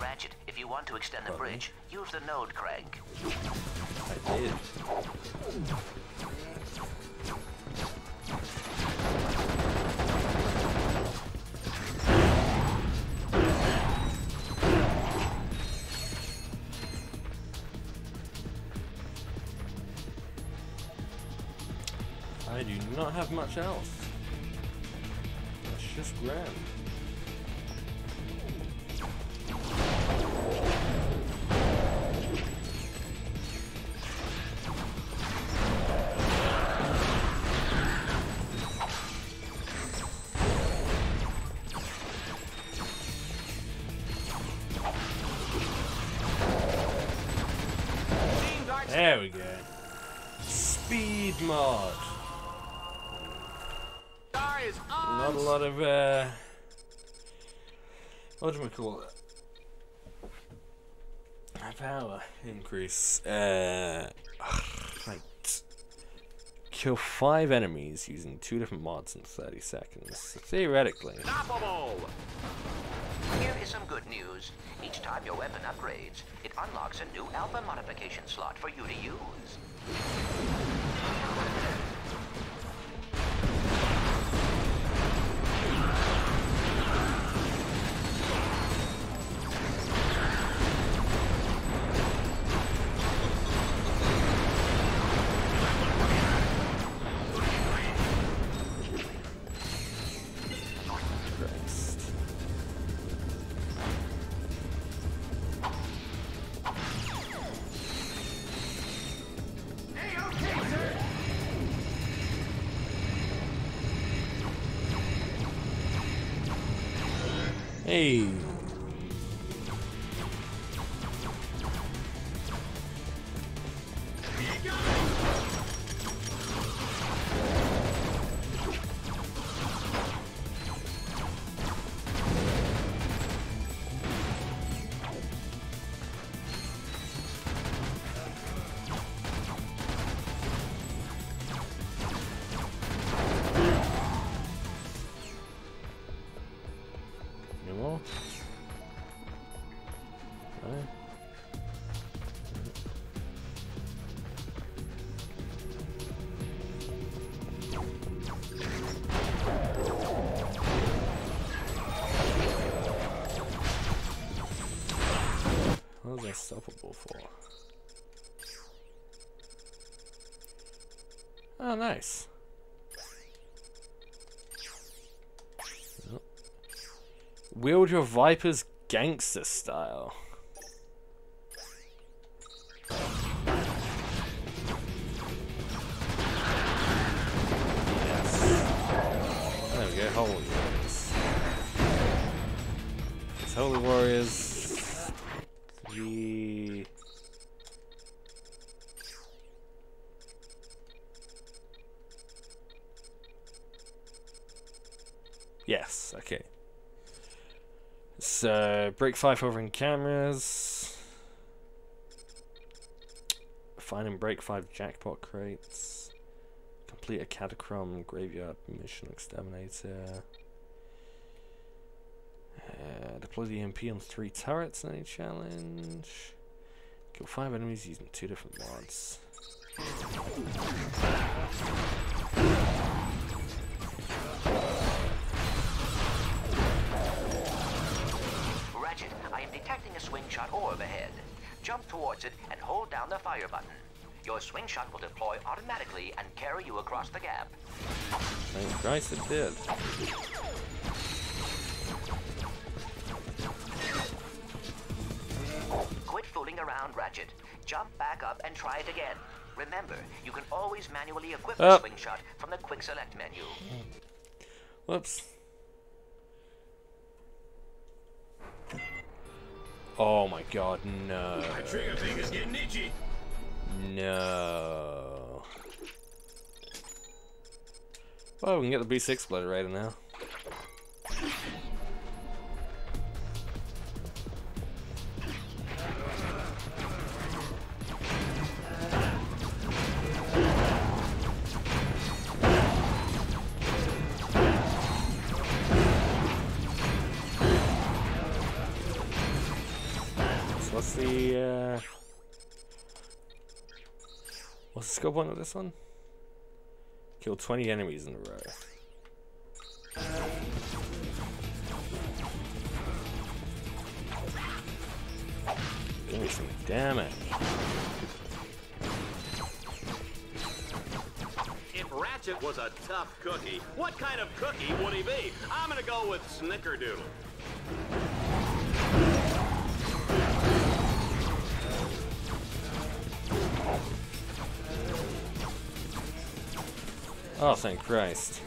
Ratchet, if you want to extend the bridge, use the node crank. I. I do not have much else. What do we call it? Power increase. Uh right. Kill five enemies using two different mods in 30 seconds. Theoretically. Here is some good news. Each time your weapon upgrades, it unlocks a new alpha modification slot for you to use. Oh, nice. Wield your Viper's gangster style. Yes. There we go, Holy Warriors. It's Holy Warriors. Three. Yes, okay. So, break five hovering cameras. Find and break five jackpot crates. Complete a Catacrom Graveyard mission exterminator. Uh, deploy the EMP on three turrets in any challenge. Kill five enemies using two different mods. I am detecting a swing shot orb ahead. Jump towards it and hold down the fire button. Your swing shot will deploy automatically and carry you across the gap. Thank Christ it did. Quit fooling around, Ratchet. Jump back up and try it again. Remember, you can always manually equip Oh. the swing shot from the quick select menu. Whoops. Oh my god, no. My trigger finger's getting itchy. No. Well, we can get the B6 obliterator now. The uh What's the skill point of this one? Kill 20 enemies in a row. Give me some damage. If Ratchet was a tough cookie, what kind of cookie would he be? I'm gonna go with Snickerdoodle. Oh, thank Christ.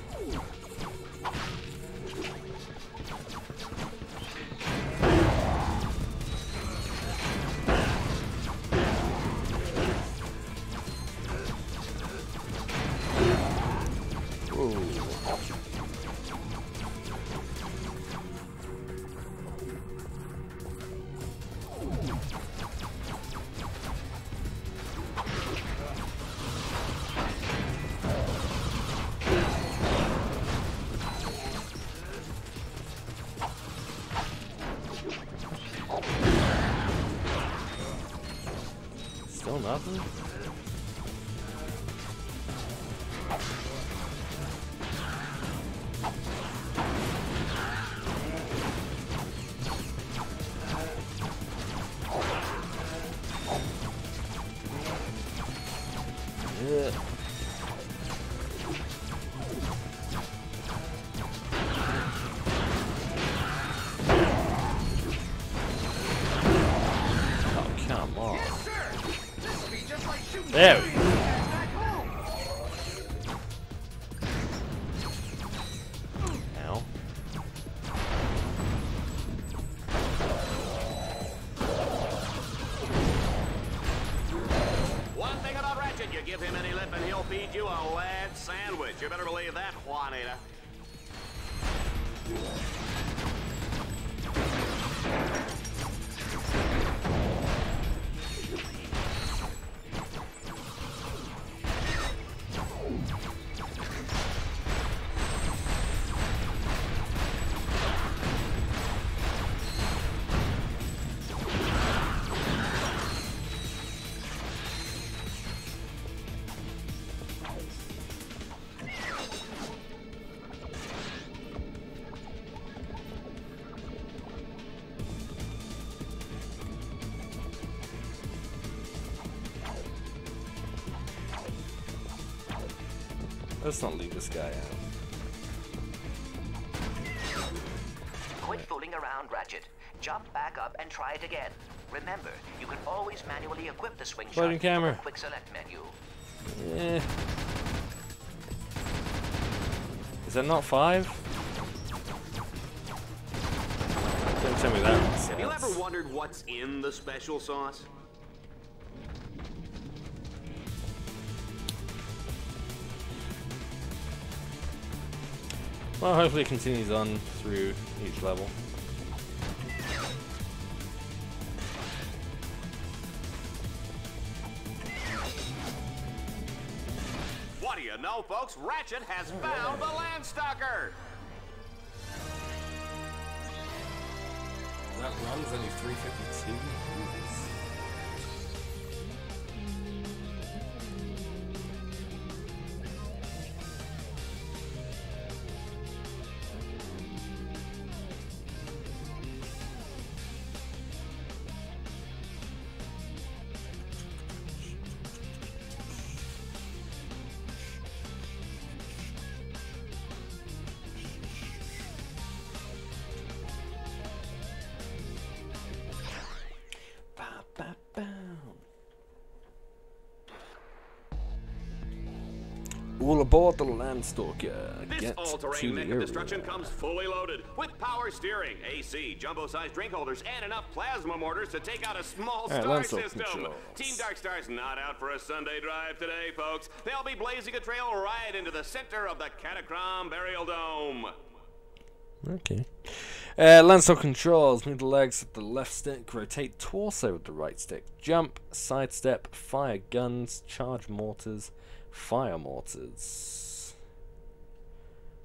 Let's not leave this guy out. Quit fooling around, Ratchet. Jump back up and try it again. Remember, you can always manually equip the swing Loading shot camera. from quick select menu. Yeah. Is that not five? Don't tell me that. Have you ever wondered what's in the special sauce? Well, hopefully it continues on through each level. What do you know, folks? Ratchet has found the Landstalker! That run's only 352. All aboard the Landstalker. This all-terrain mecha destruction comes fully loaded with power steering, AC, jumbo-sized drink holders, and enough plasma mortars to take out a small Alright, star system. controls. Team Darkstar's not out for a Sunday drive today, folks. They'll be blazing a trail right into the center of the Catacrom Burial Dome. Okay. Uh, Landstalk controls. Move the legs with the left stick. Rotate torso with the right stick. Jump, sidestep, fire guns, charge mortars, fire mortars.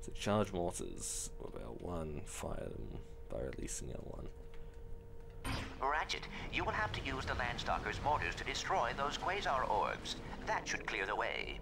So charge mortars with L1, fire them by releasing L1. Ratchet, you will have to use the Landstalker's mortars to destroy those quasar orbs. That should clear the way.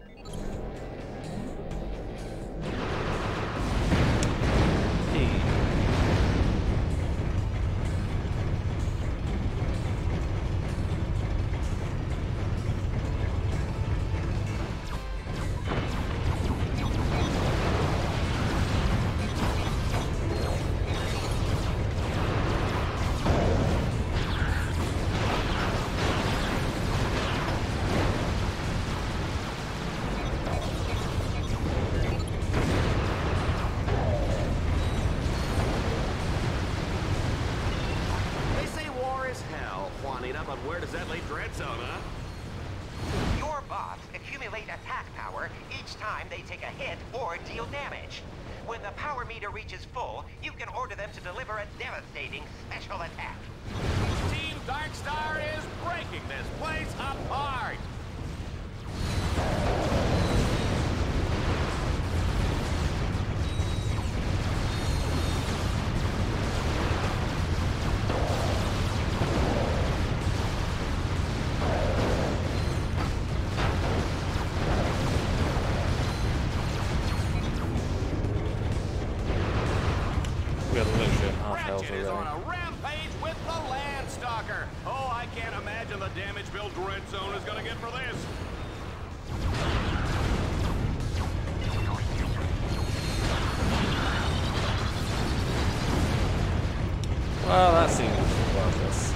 Well, that seems worthless.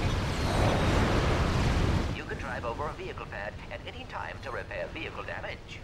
You can drive over a vehicle pad at any time to repair vehicle damage.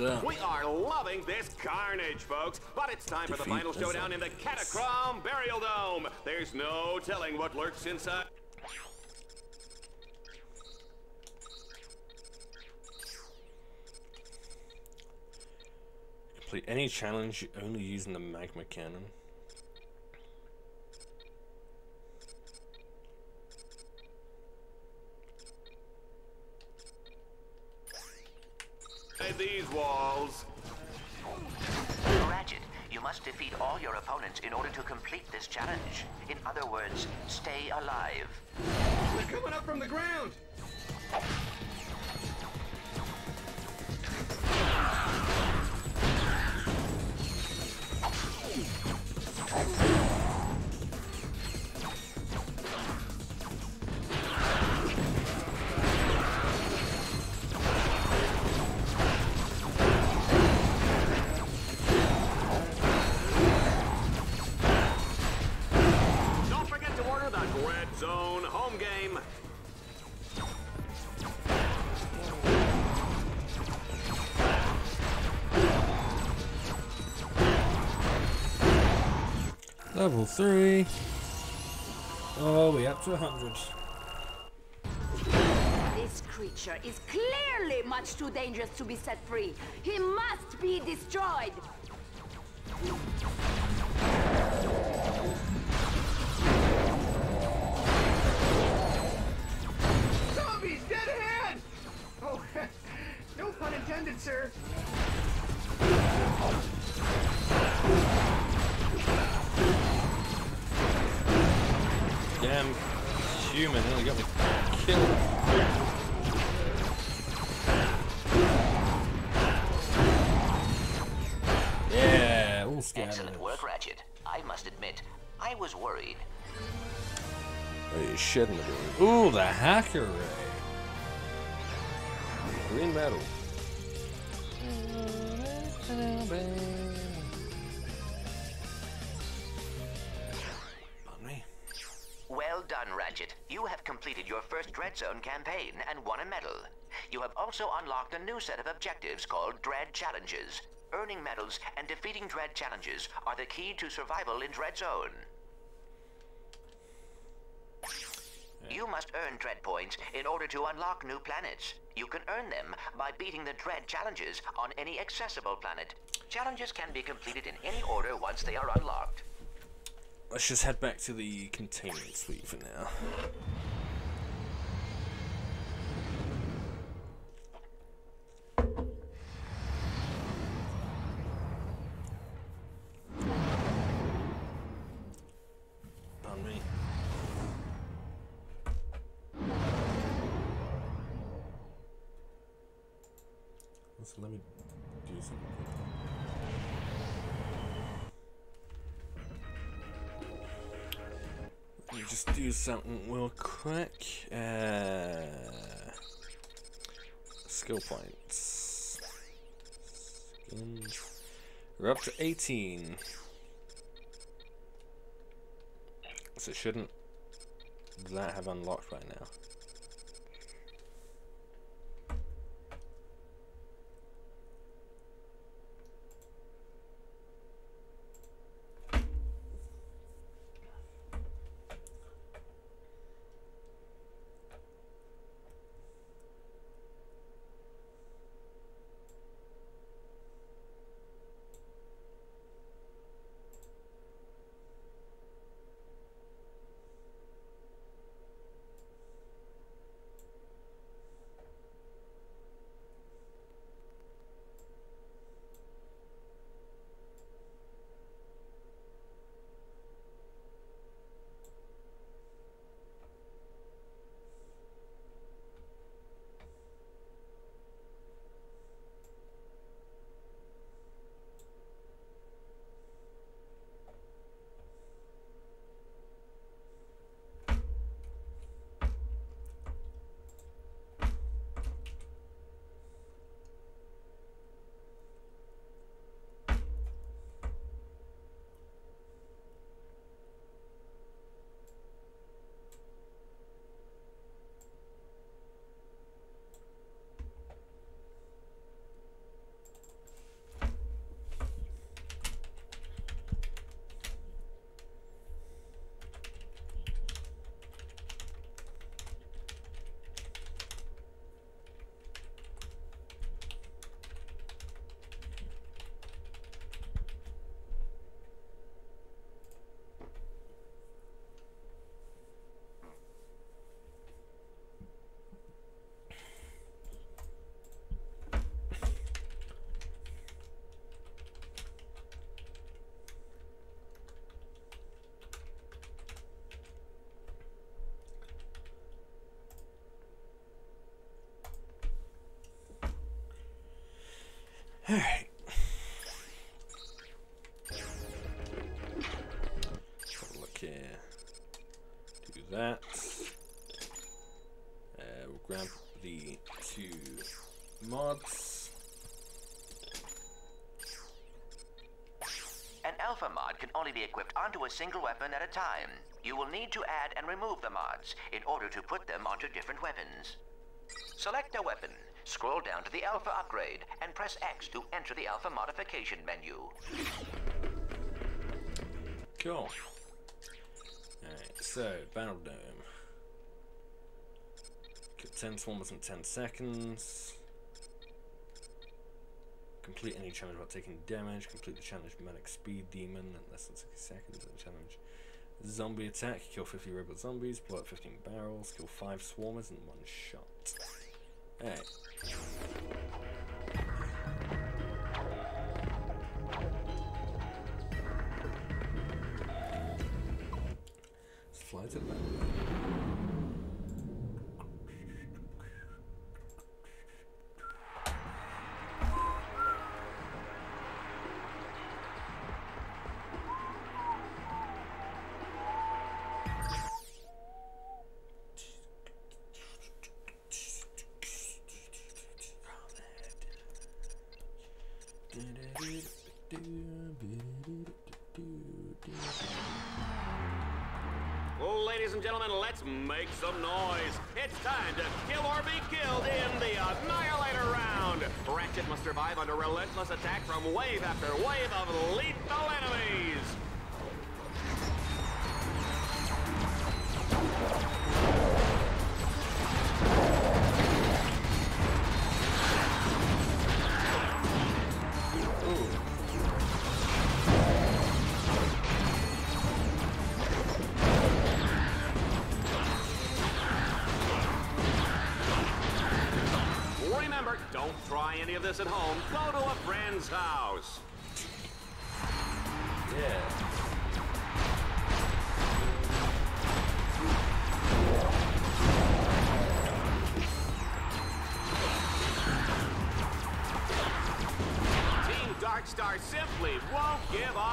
Up. We are loving this carnage, folks. But it's time for the final showdown in the Catacrom Burial Dome. There's no telling what lurks inside. Complete any challenge only using the magma cannon. These walls. Ratchet, you must defeat all your opponents in order to complete this challenge. In other words, stay alive. They're coming up from the ground! Don't Level 3. Oh, we up to 100. This creature is clearly much too dangerous to be set free. He must be destroyed. Zombies, dead ahead! Oh, no pun intended, sir. Damn human nearly got me killed. Yeah, all scattered. Excellent work, Ratchet. I must admit, I was worried. Oh, you shouldn't have been. Ooh, the hacker ray. Green metal. Mm-hmm. You have completed your first Dread Zone campaign and won a medal. You have also unlocked a new set of objectives called Dread Challenges. Earning medals and defeating Dread Challenges are the key to survival in Dread Zone. You must earn Dread points in order to unlock new planets. You can earn them by beating the Dread challenges on any accessible planet. Challenges can be completed in any order once they are unlocked. Let's just head back to the containment suite for now. Something real quick. Uh, skill points. We're up to 18. So shouldn't that have unlocked right now? Alright. Look here. Do that. Uh, we'll grab the two mods. An alpha mod can only be equipped onto a single weapon at a time. You will need to add and remove the mods in order to put them onto different weapons. Select a weapon, scroll down to the alpha upgrade, press X to enter the alpha modification menu. Cool. Alright, so, Battle Dome. Get 10 swarmers in 10 seconds. Complete any challenge without taking damage. Complete the challenge Manic Speed Demon in less than 60 seconds. Challenge Zombie attack. Kill 50 robot zombies. Blow up 15 barrels. Kill 5 swarmers in one shot. Alright. Make some noise. It's time to kill or be killed in the Annihilator round. Ratchet must survive under relentless attack from wave after wave of lethal enemies. Darkstar simply won't give up.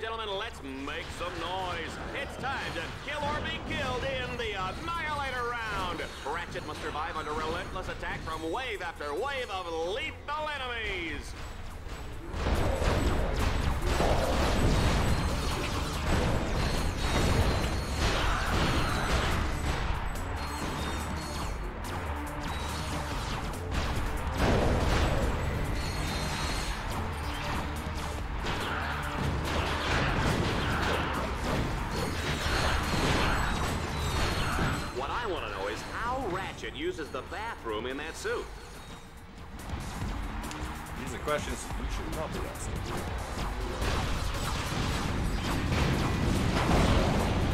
Gentlemen, let's make some noise. It's time to kill or be killed in the Annihilator round. Ratchet must survive under relentless attack from wave after wave of lethal enemies. Bathroom in that suit. These are questions you should not be asking.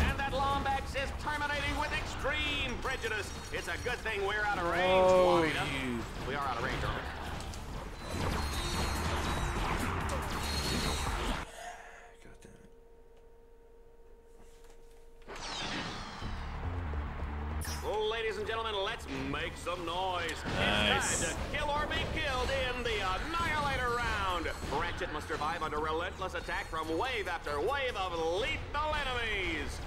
And that Lombax is terminating with extreme prejudice. It's a good thing we're out of range, Oh, We are out of range, make some noise. Nice. It's time to kill or be killed in the Annihilator round. Ratchet must survive under relentless attack from wave after wave of lethal enemies.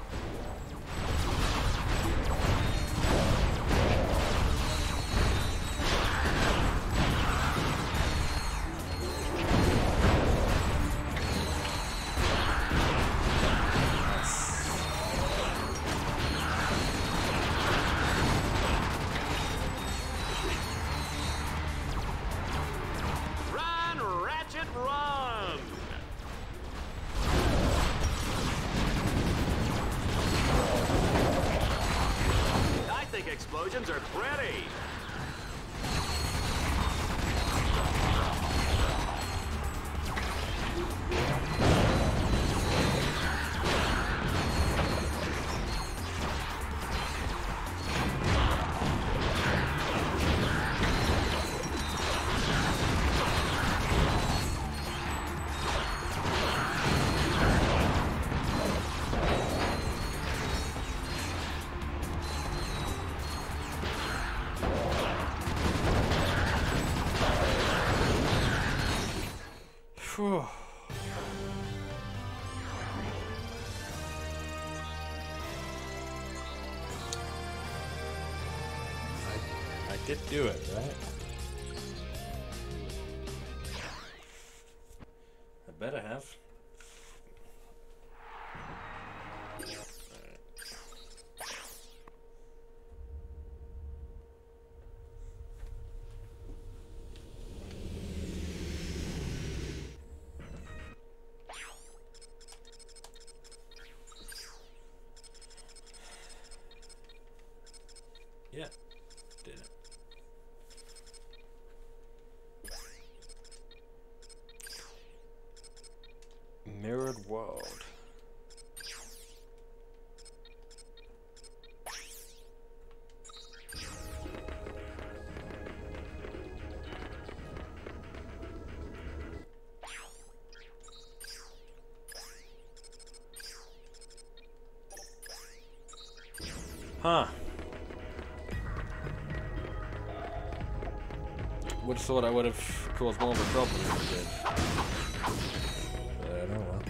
Did do it, right? I better have. Yeah, Thought I would have caused more of a problem than I did. But oh well.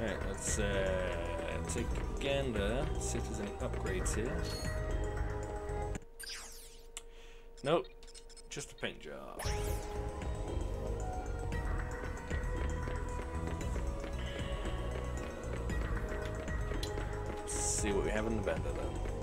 Alright, let's uh, take a gander, see if there's any upgrades here. Nope, just a paint job. Let's see what we have in the vendor then.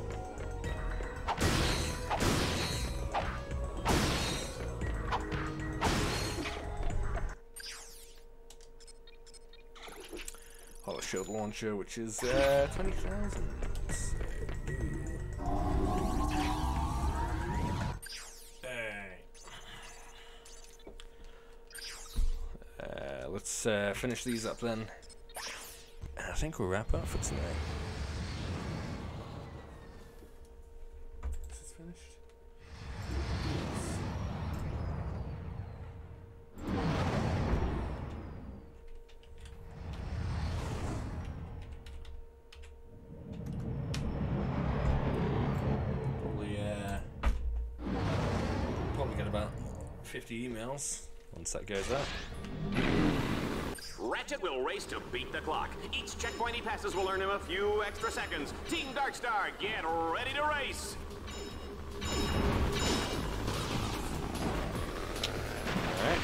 Launcher, which is uh, 20,000. Uh, let's uh, finish these up then. And I think we'll wrap up for tonight. Once that goes up. Ratchet will race to beat the clock. Each checkpoint he passes will earn him a few extra seconds. Team Darkstar, get ready to race. Alright.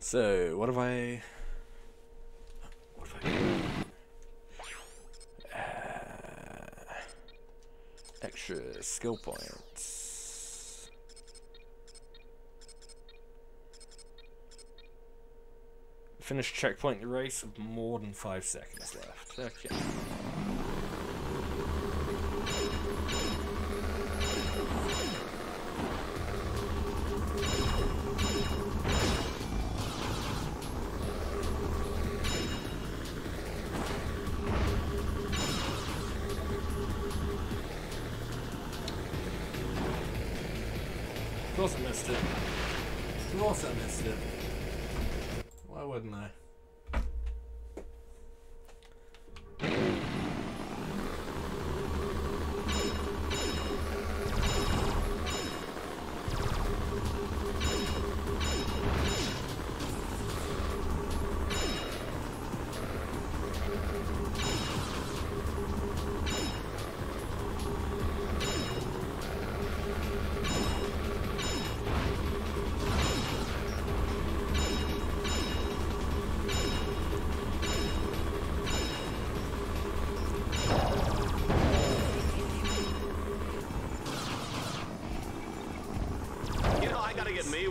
So, what have I. What have I. Uh, extra skill points. Finish checkpoint the race with more than five seconds left. Okay.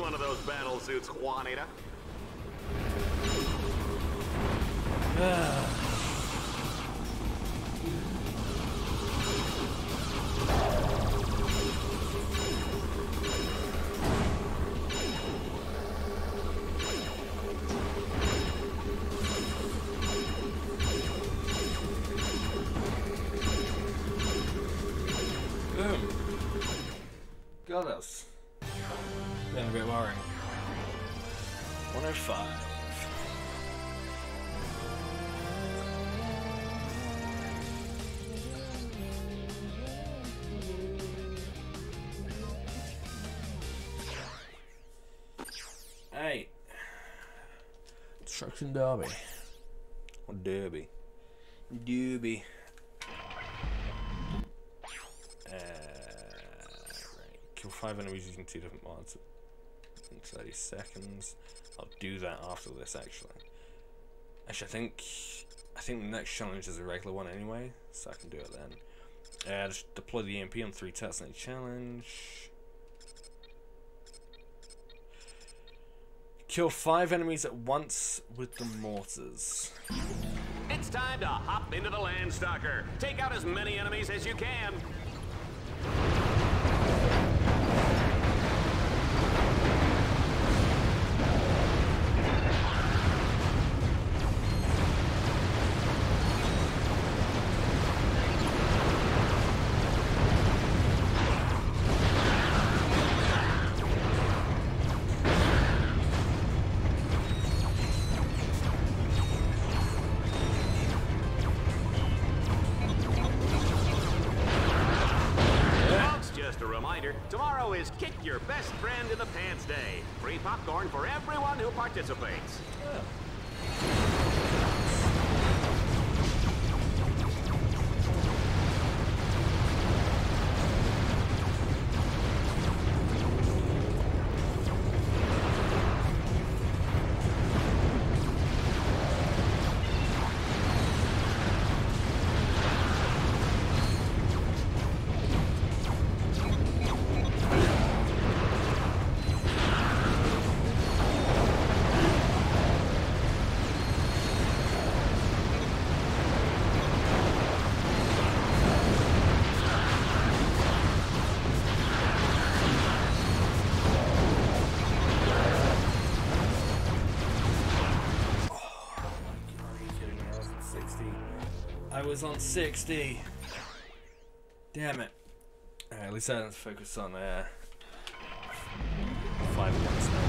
One of those battle suits, Juanita. Ah. Destruction Derby. Derby. Derby. Uh, right. Kill five enemies using two different mods in 30 seconds. I'll do that after this actually. Actually, I think I think the next challenge is a regular one anyway, so I can do it then. Uh, just deploy the EMP on three tests in a challenge. Kill five enemies at once with the mortars. It's time to hop into the Landstalker. Take out as many enemies as you can. Was on 60. Damn it. Alright, at least I didn't focus on uh, five minutes now.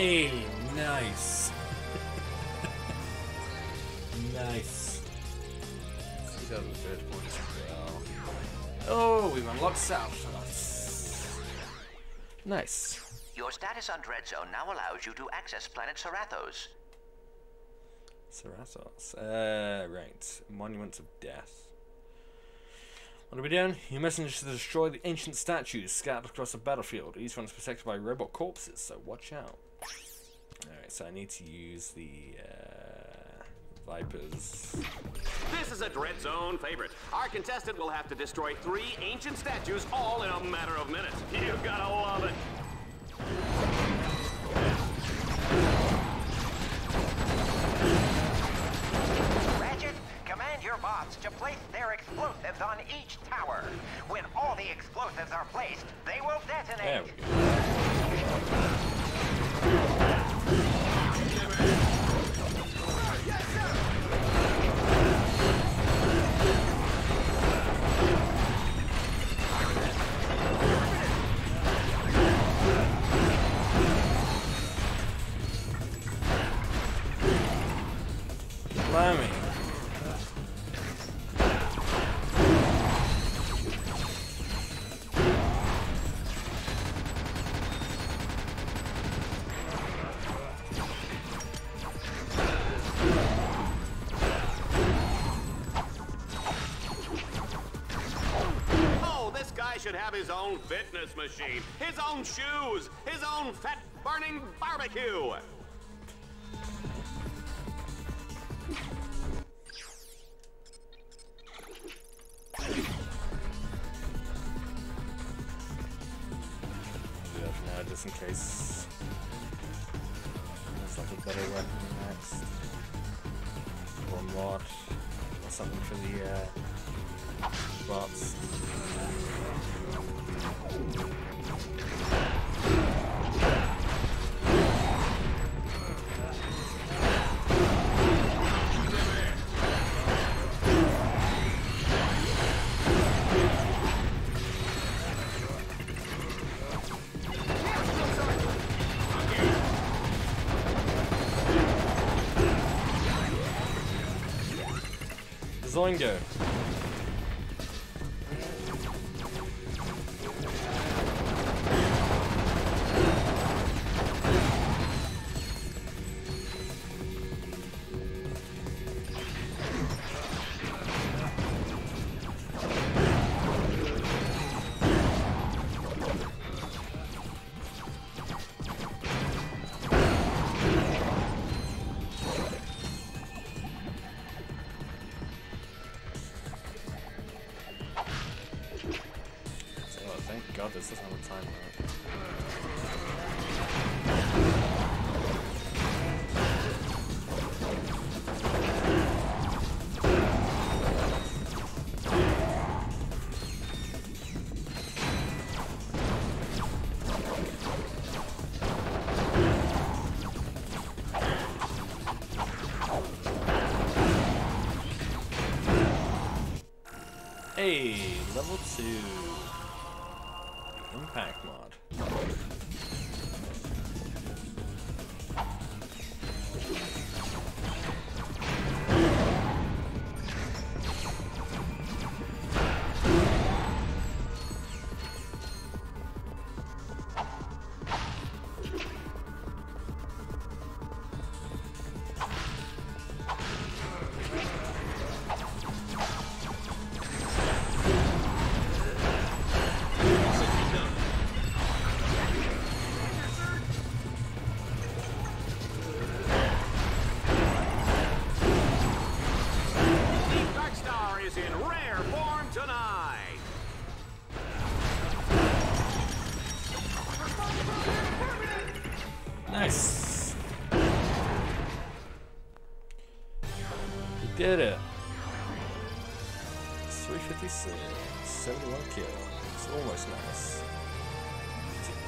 Hey, nice. nice. 2030 points. Oh, we've unlocked South. Nice. Your status on Dread Zone now allows you to access planet Sarathos. Seratos. Uh, right. Monuments of Death. What are we doing? Your message is to destroy the ancient statues scattered across the battlefield. Each one is protected by robot corpses, so watch out. Alright, so I need to use the uh, Vipers. This is a Dread Zone favorite. Our contestant will have to destroy three ancient statues all in a matter of minutes. You gotta love it. Ratchet, command your bots to place their explosives on each tower. When all the explosives are placed, they will There detonate. we go. Blimey. Should have his own fitness machine, his own shoes, his own fat-burning barbecue. Just in case. Looks like a better weapon next. Or mod. Something for the uh, bots. Zoingo.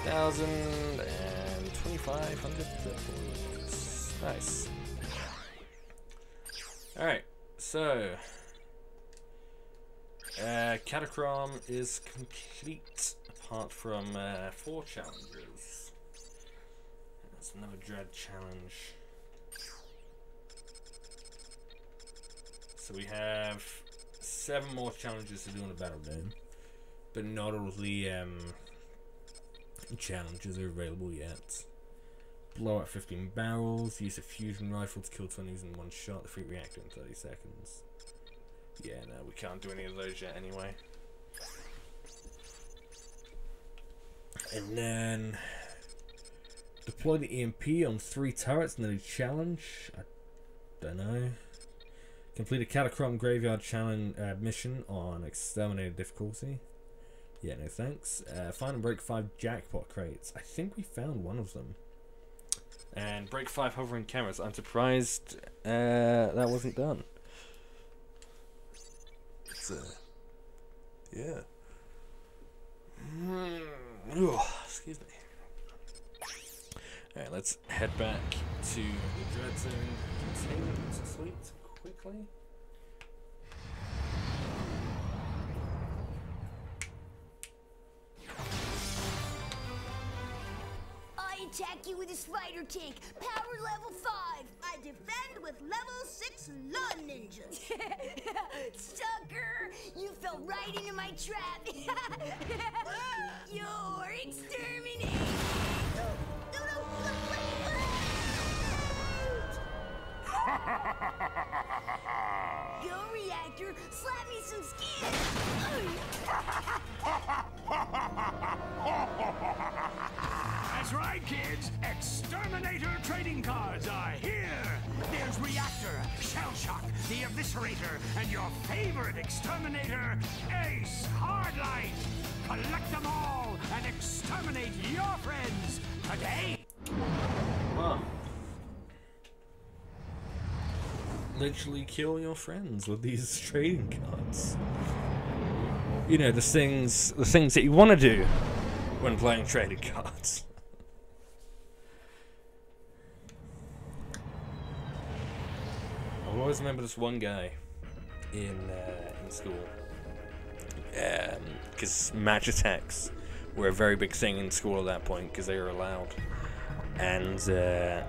2,000 and 2,500 points. Nice. Alright, so. Uh, Catacrom is complete, apart from uh, four challenges. That's another Dread challenge. So we have seven more challenges to do in the Battle Dome, but not all the um, challenges are available yet. Blow up 15 barrels, use a fusion rifle to kill 20s in one shot, the defeat reactor in 30 seconds. Yeah, no, we can't do any of those yet anyway. And then deploy the EMP on three turrets in the challenge. I don't know. Complete a Catacrom Graveyard challenge uh, mission on Exterminator difficulty. Yeah, no thanks. Uh, find and break five jackpot crates. I think we found one of them. And break five hovering cameras. I'm surprised uh, that wasn't done. It's uh, yeah. Ugh, excuse me. Alright, let's head back to the Dread Zone containment suite quickly. Attack you with a spider tank, power level 5. I defend with level 6 lawn ninjas. Sucker! You fell right into my trap. You're exterminated. Go, Reactor! Slap me some skin! Right, kids. Exterminator trading cards are here. There's Reactor, Shell Shock, the Eviscerator, and your favorite exterminator, Ace Hardlight. Collect them all and exterminate your friends today. Wow. Literally kill your friends with these trading cards. You know the things, the things that you want to do when playing trading cards. I'll always remember this one guy in uh, in school because Match Attax were a very big thing in school at that point because they were allowed, and uh,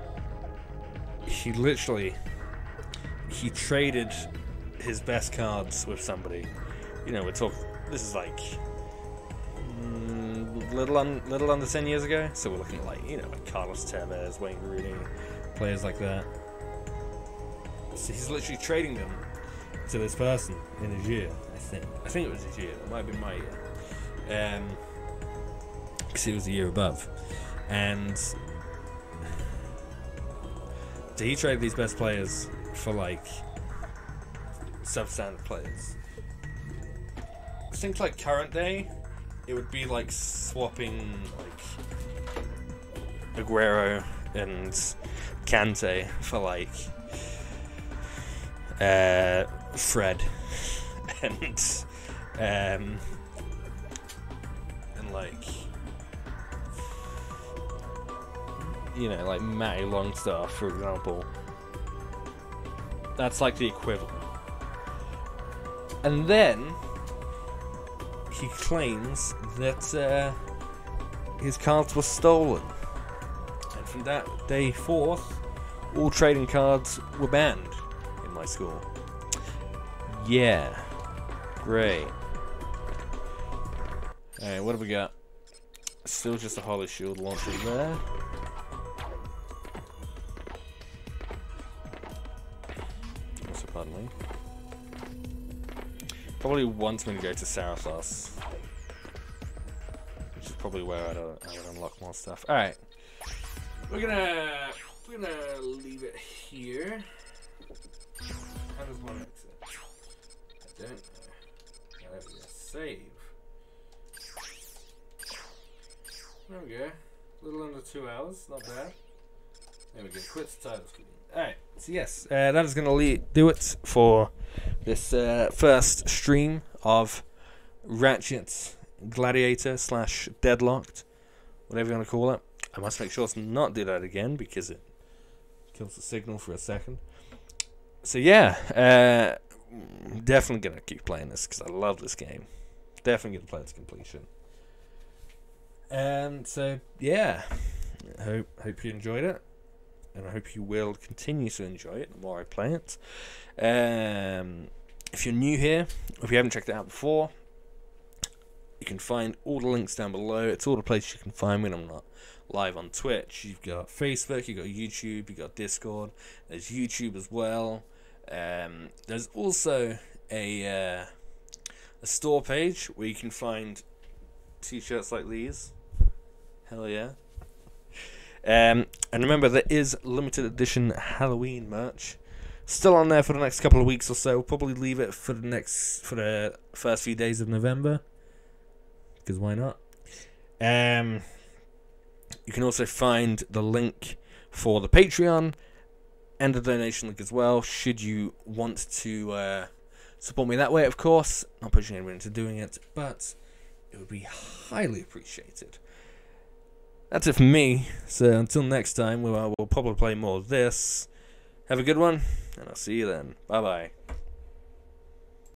he literally he traded his best cards with somebody. You know, we're talking. This is like mm, little un, little under ten years ago. So we're looking at like you know like Carlos Tevez, Wayne Rooney, players like that. So he's literally trading them to this person in his year. I think. I think it was his year. It might have been my year. Um, because he was a year above, and so he traded these best players for like substandard players. I think like current day, it would be like swapping like Aguero and Kante for like uh, Fred and um, and like you know like Matty Longstaff for example. That's like the equivalent. And then he claims that uh, his cards were stolen. And from that day forth, all trading cards were banned my school. Yeah. Great. Alright, what have we got? Still just a Holoshield launcher there. Also, pardon me. Probably wants me to go to Sarathos. Which is probably where I'd, uh, I would unlock more stuff. Alright. We're gonna we're gonna leave it here. How does one exit? I don't know. Now, there we go. Save. There we go. A little under two hours, not bad. There we go. Quit the title screen. Alright, so yes, uh, that is going to do it for this uh, first stream of Ratchet Gladiator slash Deadlocked, whatever you want to call it. I must make sure to not do that again because it kills the signal for a second. So yeah, uh, definitely going to keep playing this because I love this game. Definitely to play it to completion. And so yeah, hope hope you enjoyed it, and I hope you will continue to enjoy it the more I play it. Um, if you're new here, if you haven't checked it out before, you can find all the links down below. It's all the places you can find me when I'm not live on Twitch. You've got Facebook, you've got YouTube, you've got Discord. There's YouTube as well. Um, there's also a uh, a store page where you can find t-shirts like these. Hell yeah. Um, and remember, there is limited edition Halloween merch still on there for the next couple of weeks or so. We'll probably leave it for the next for the first few days of November. Because why not? Um, you can also find the link for the Patreon and the donation link as well. Should you want to uh, support me that way, of course. Not pushing anyone into doing it, but it would be highly appreciated. That's it for me. So until next time, we'll, we'll probably play more of this. Have a good one, and I'll see you then. Bye bye.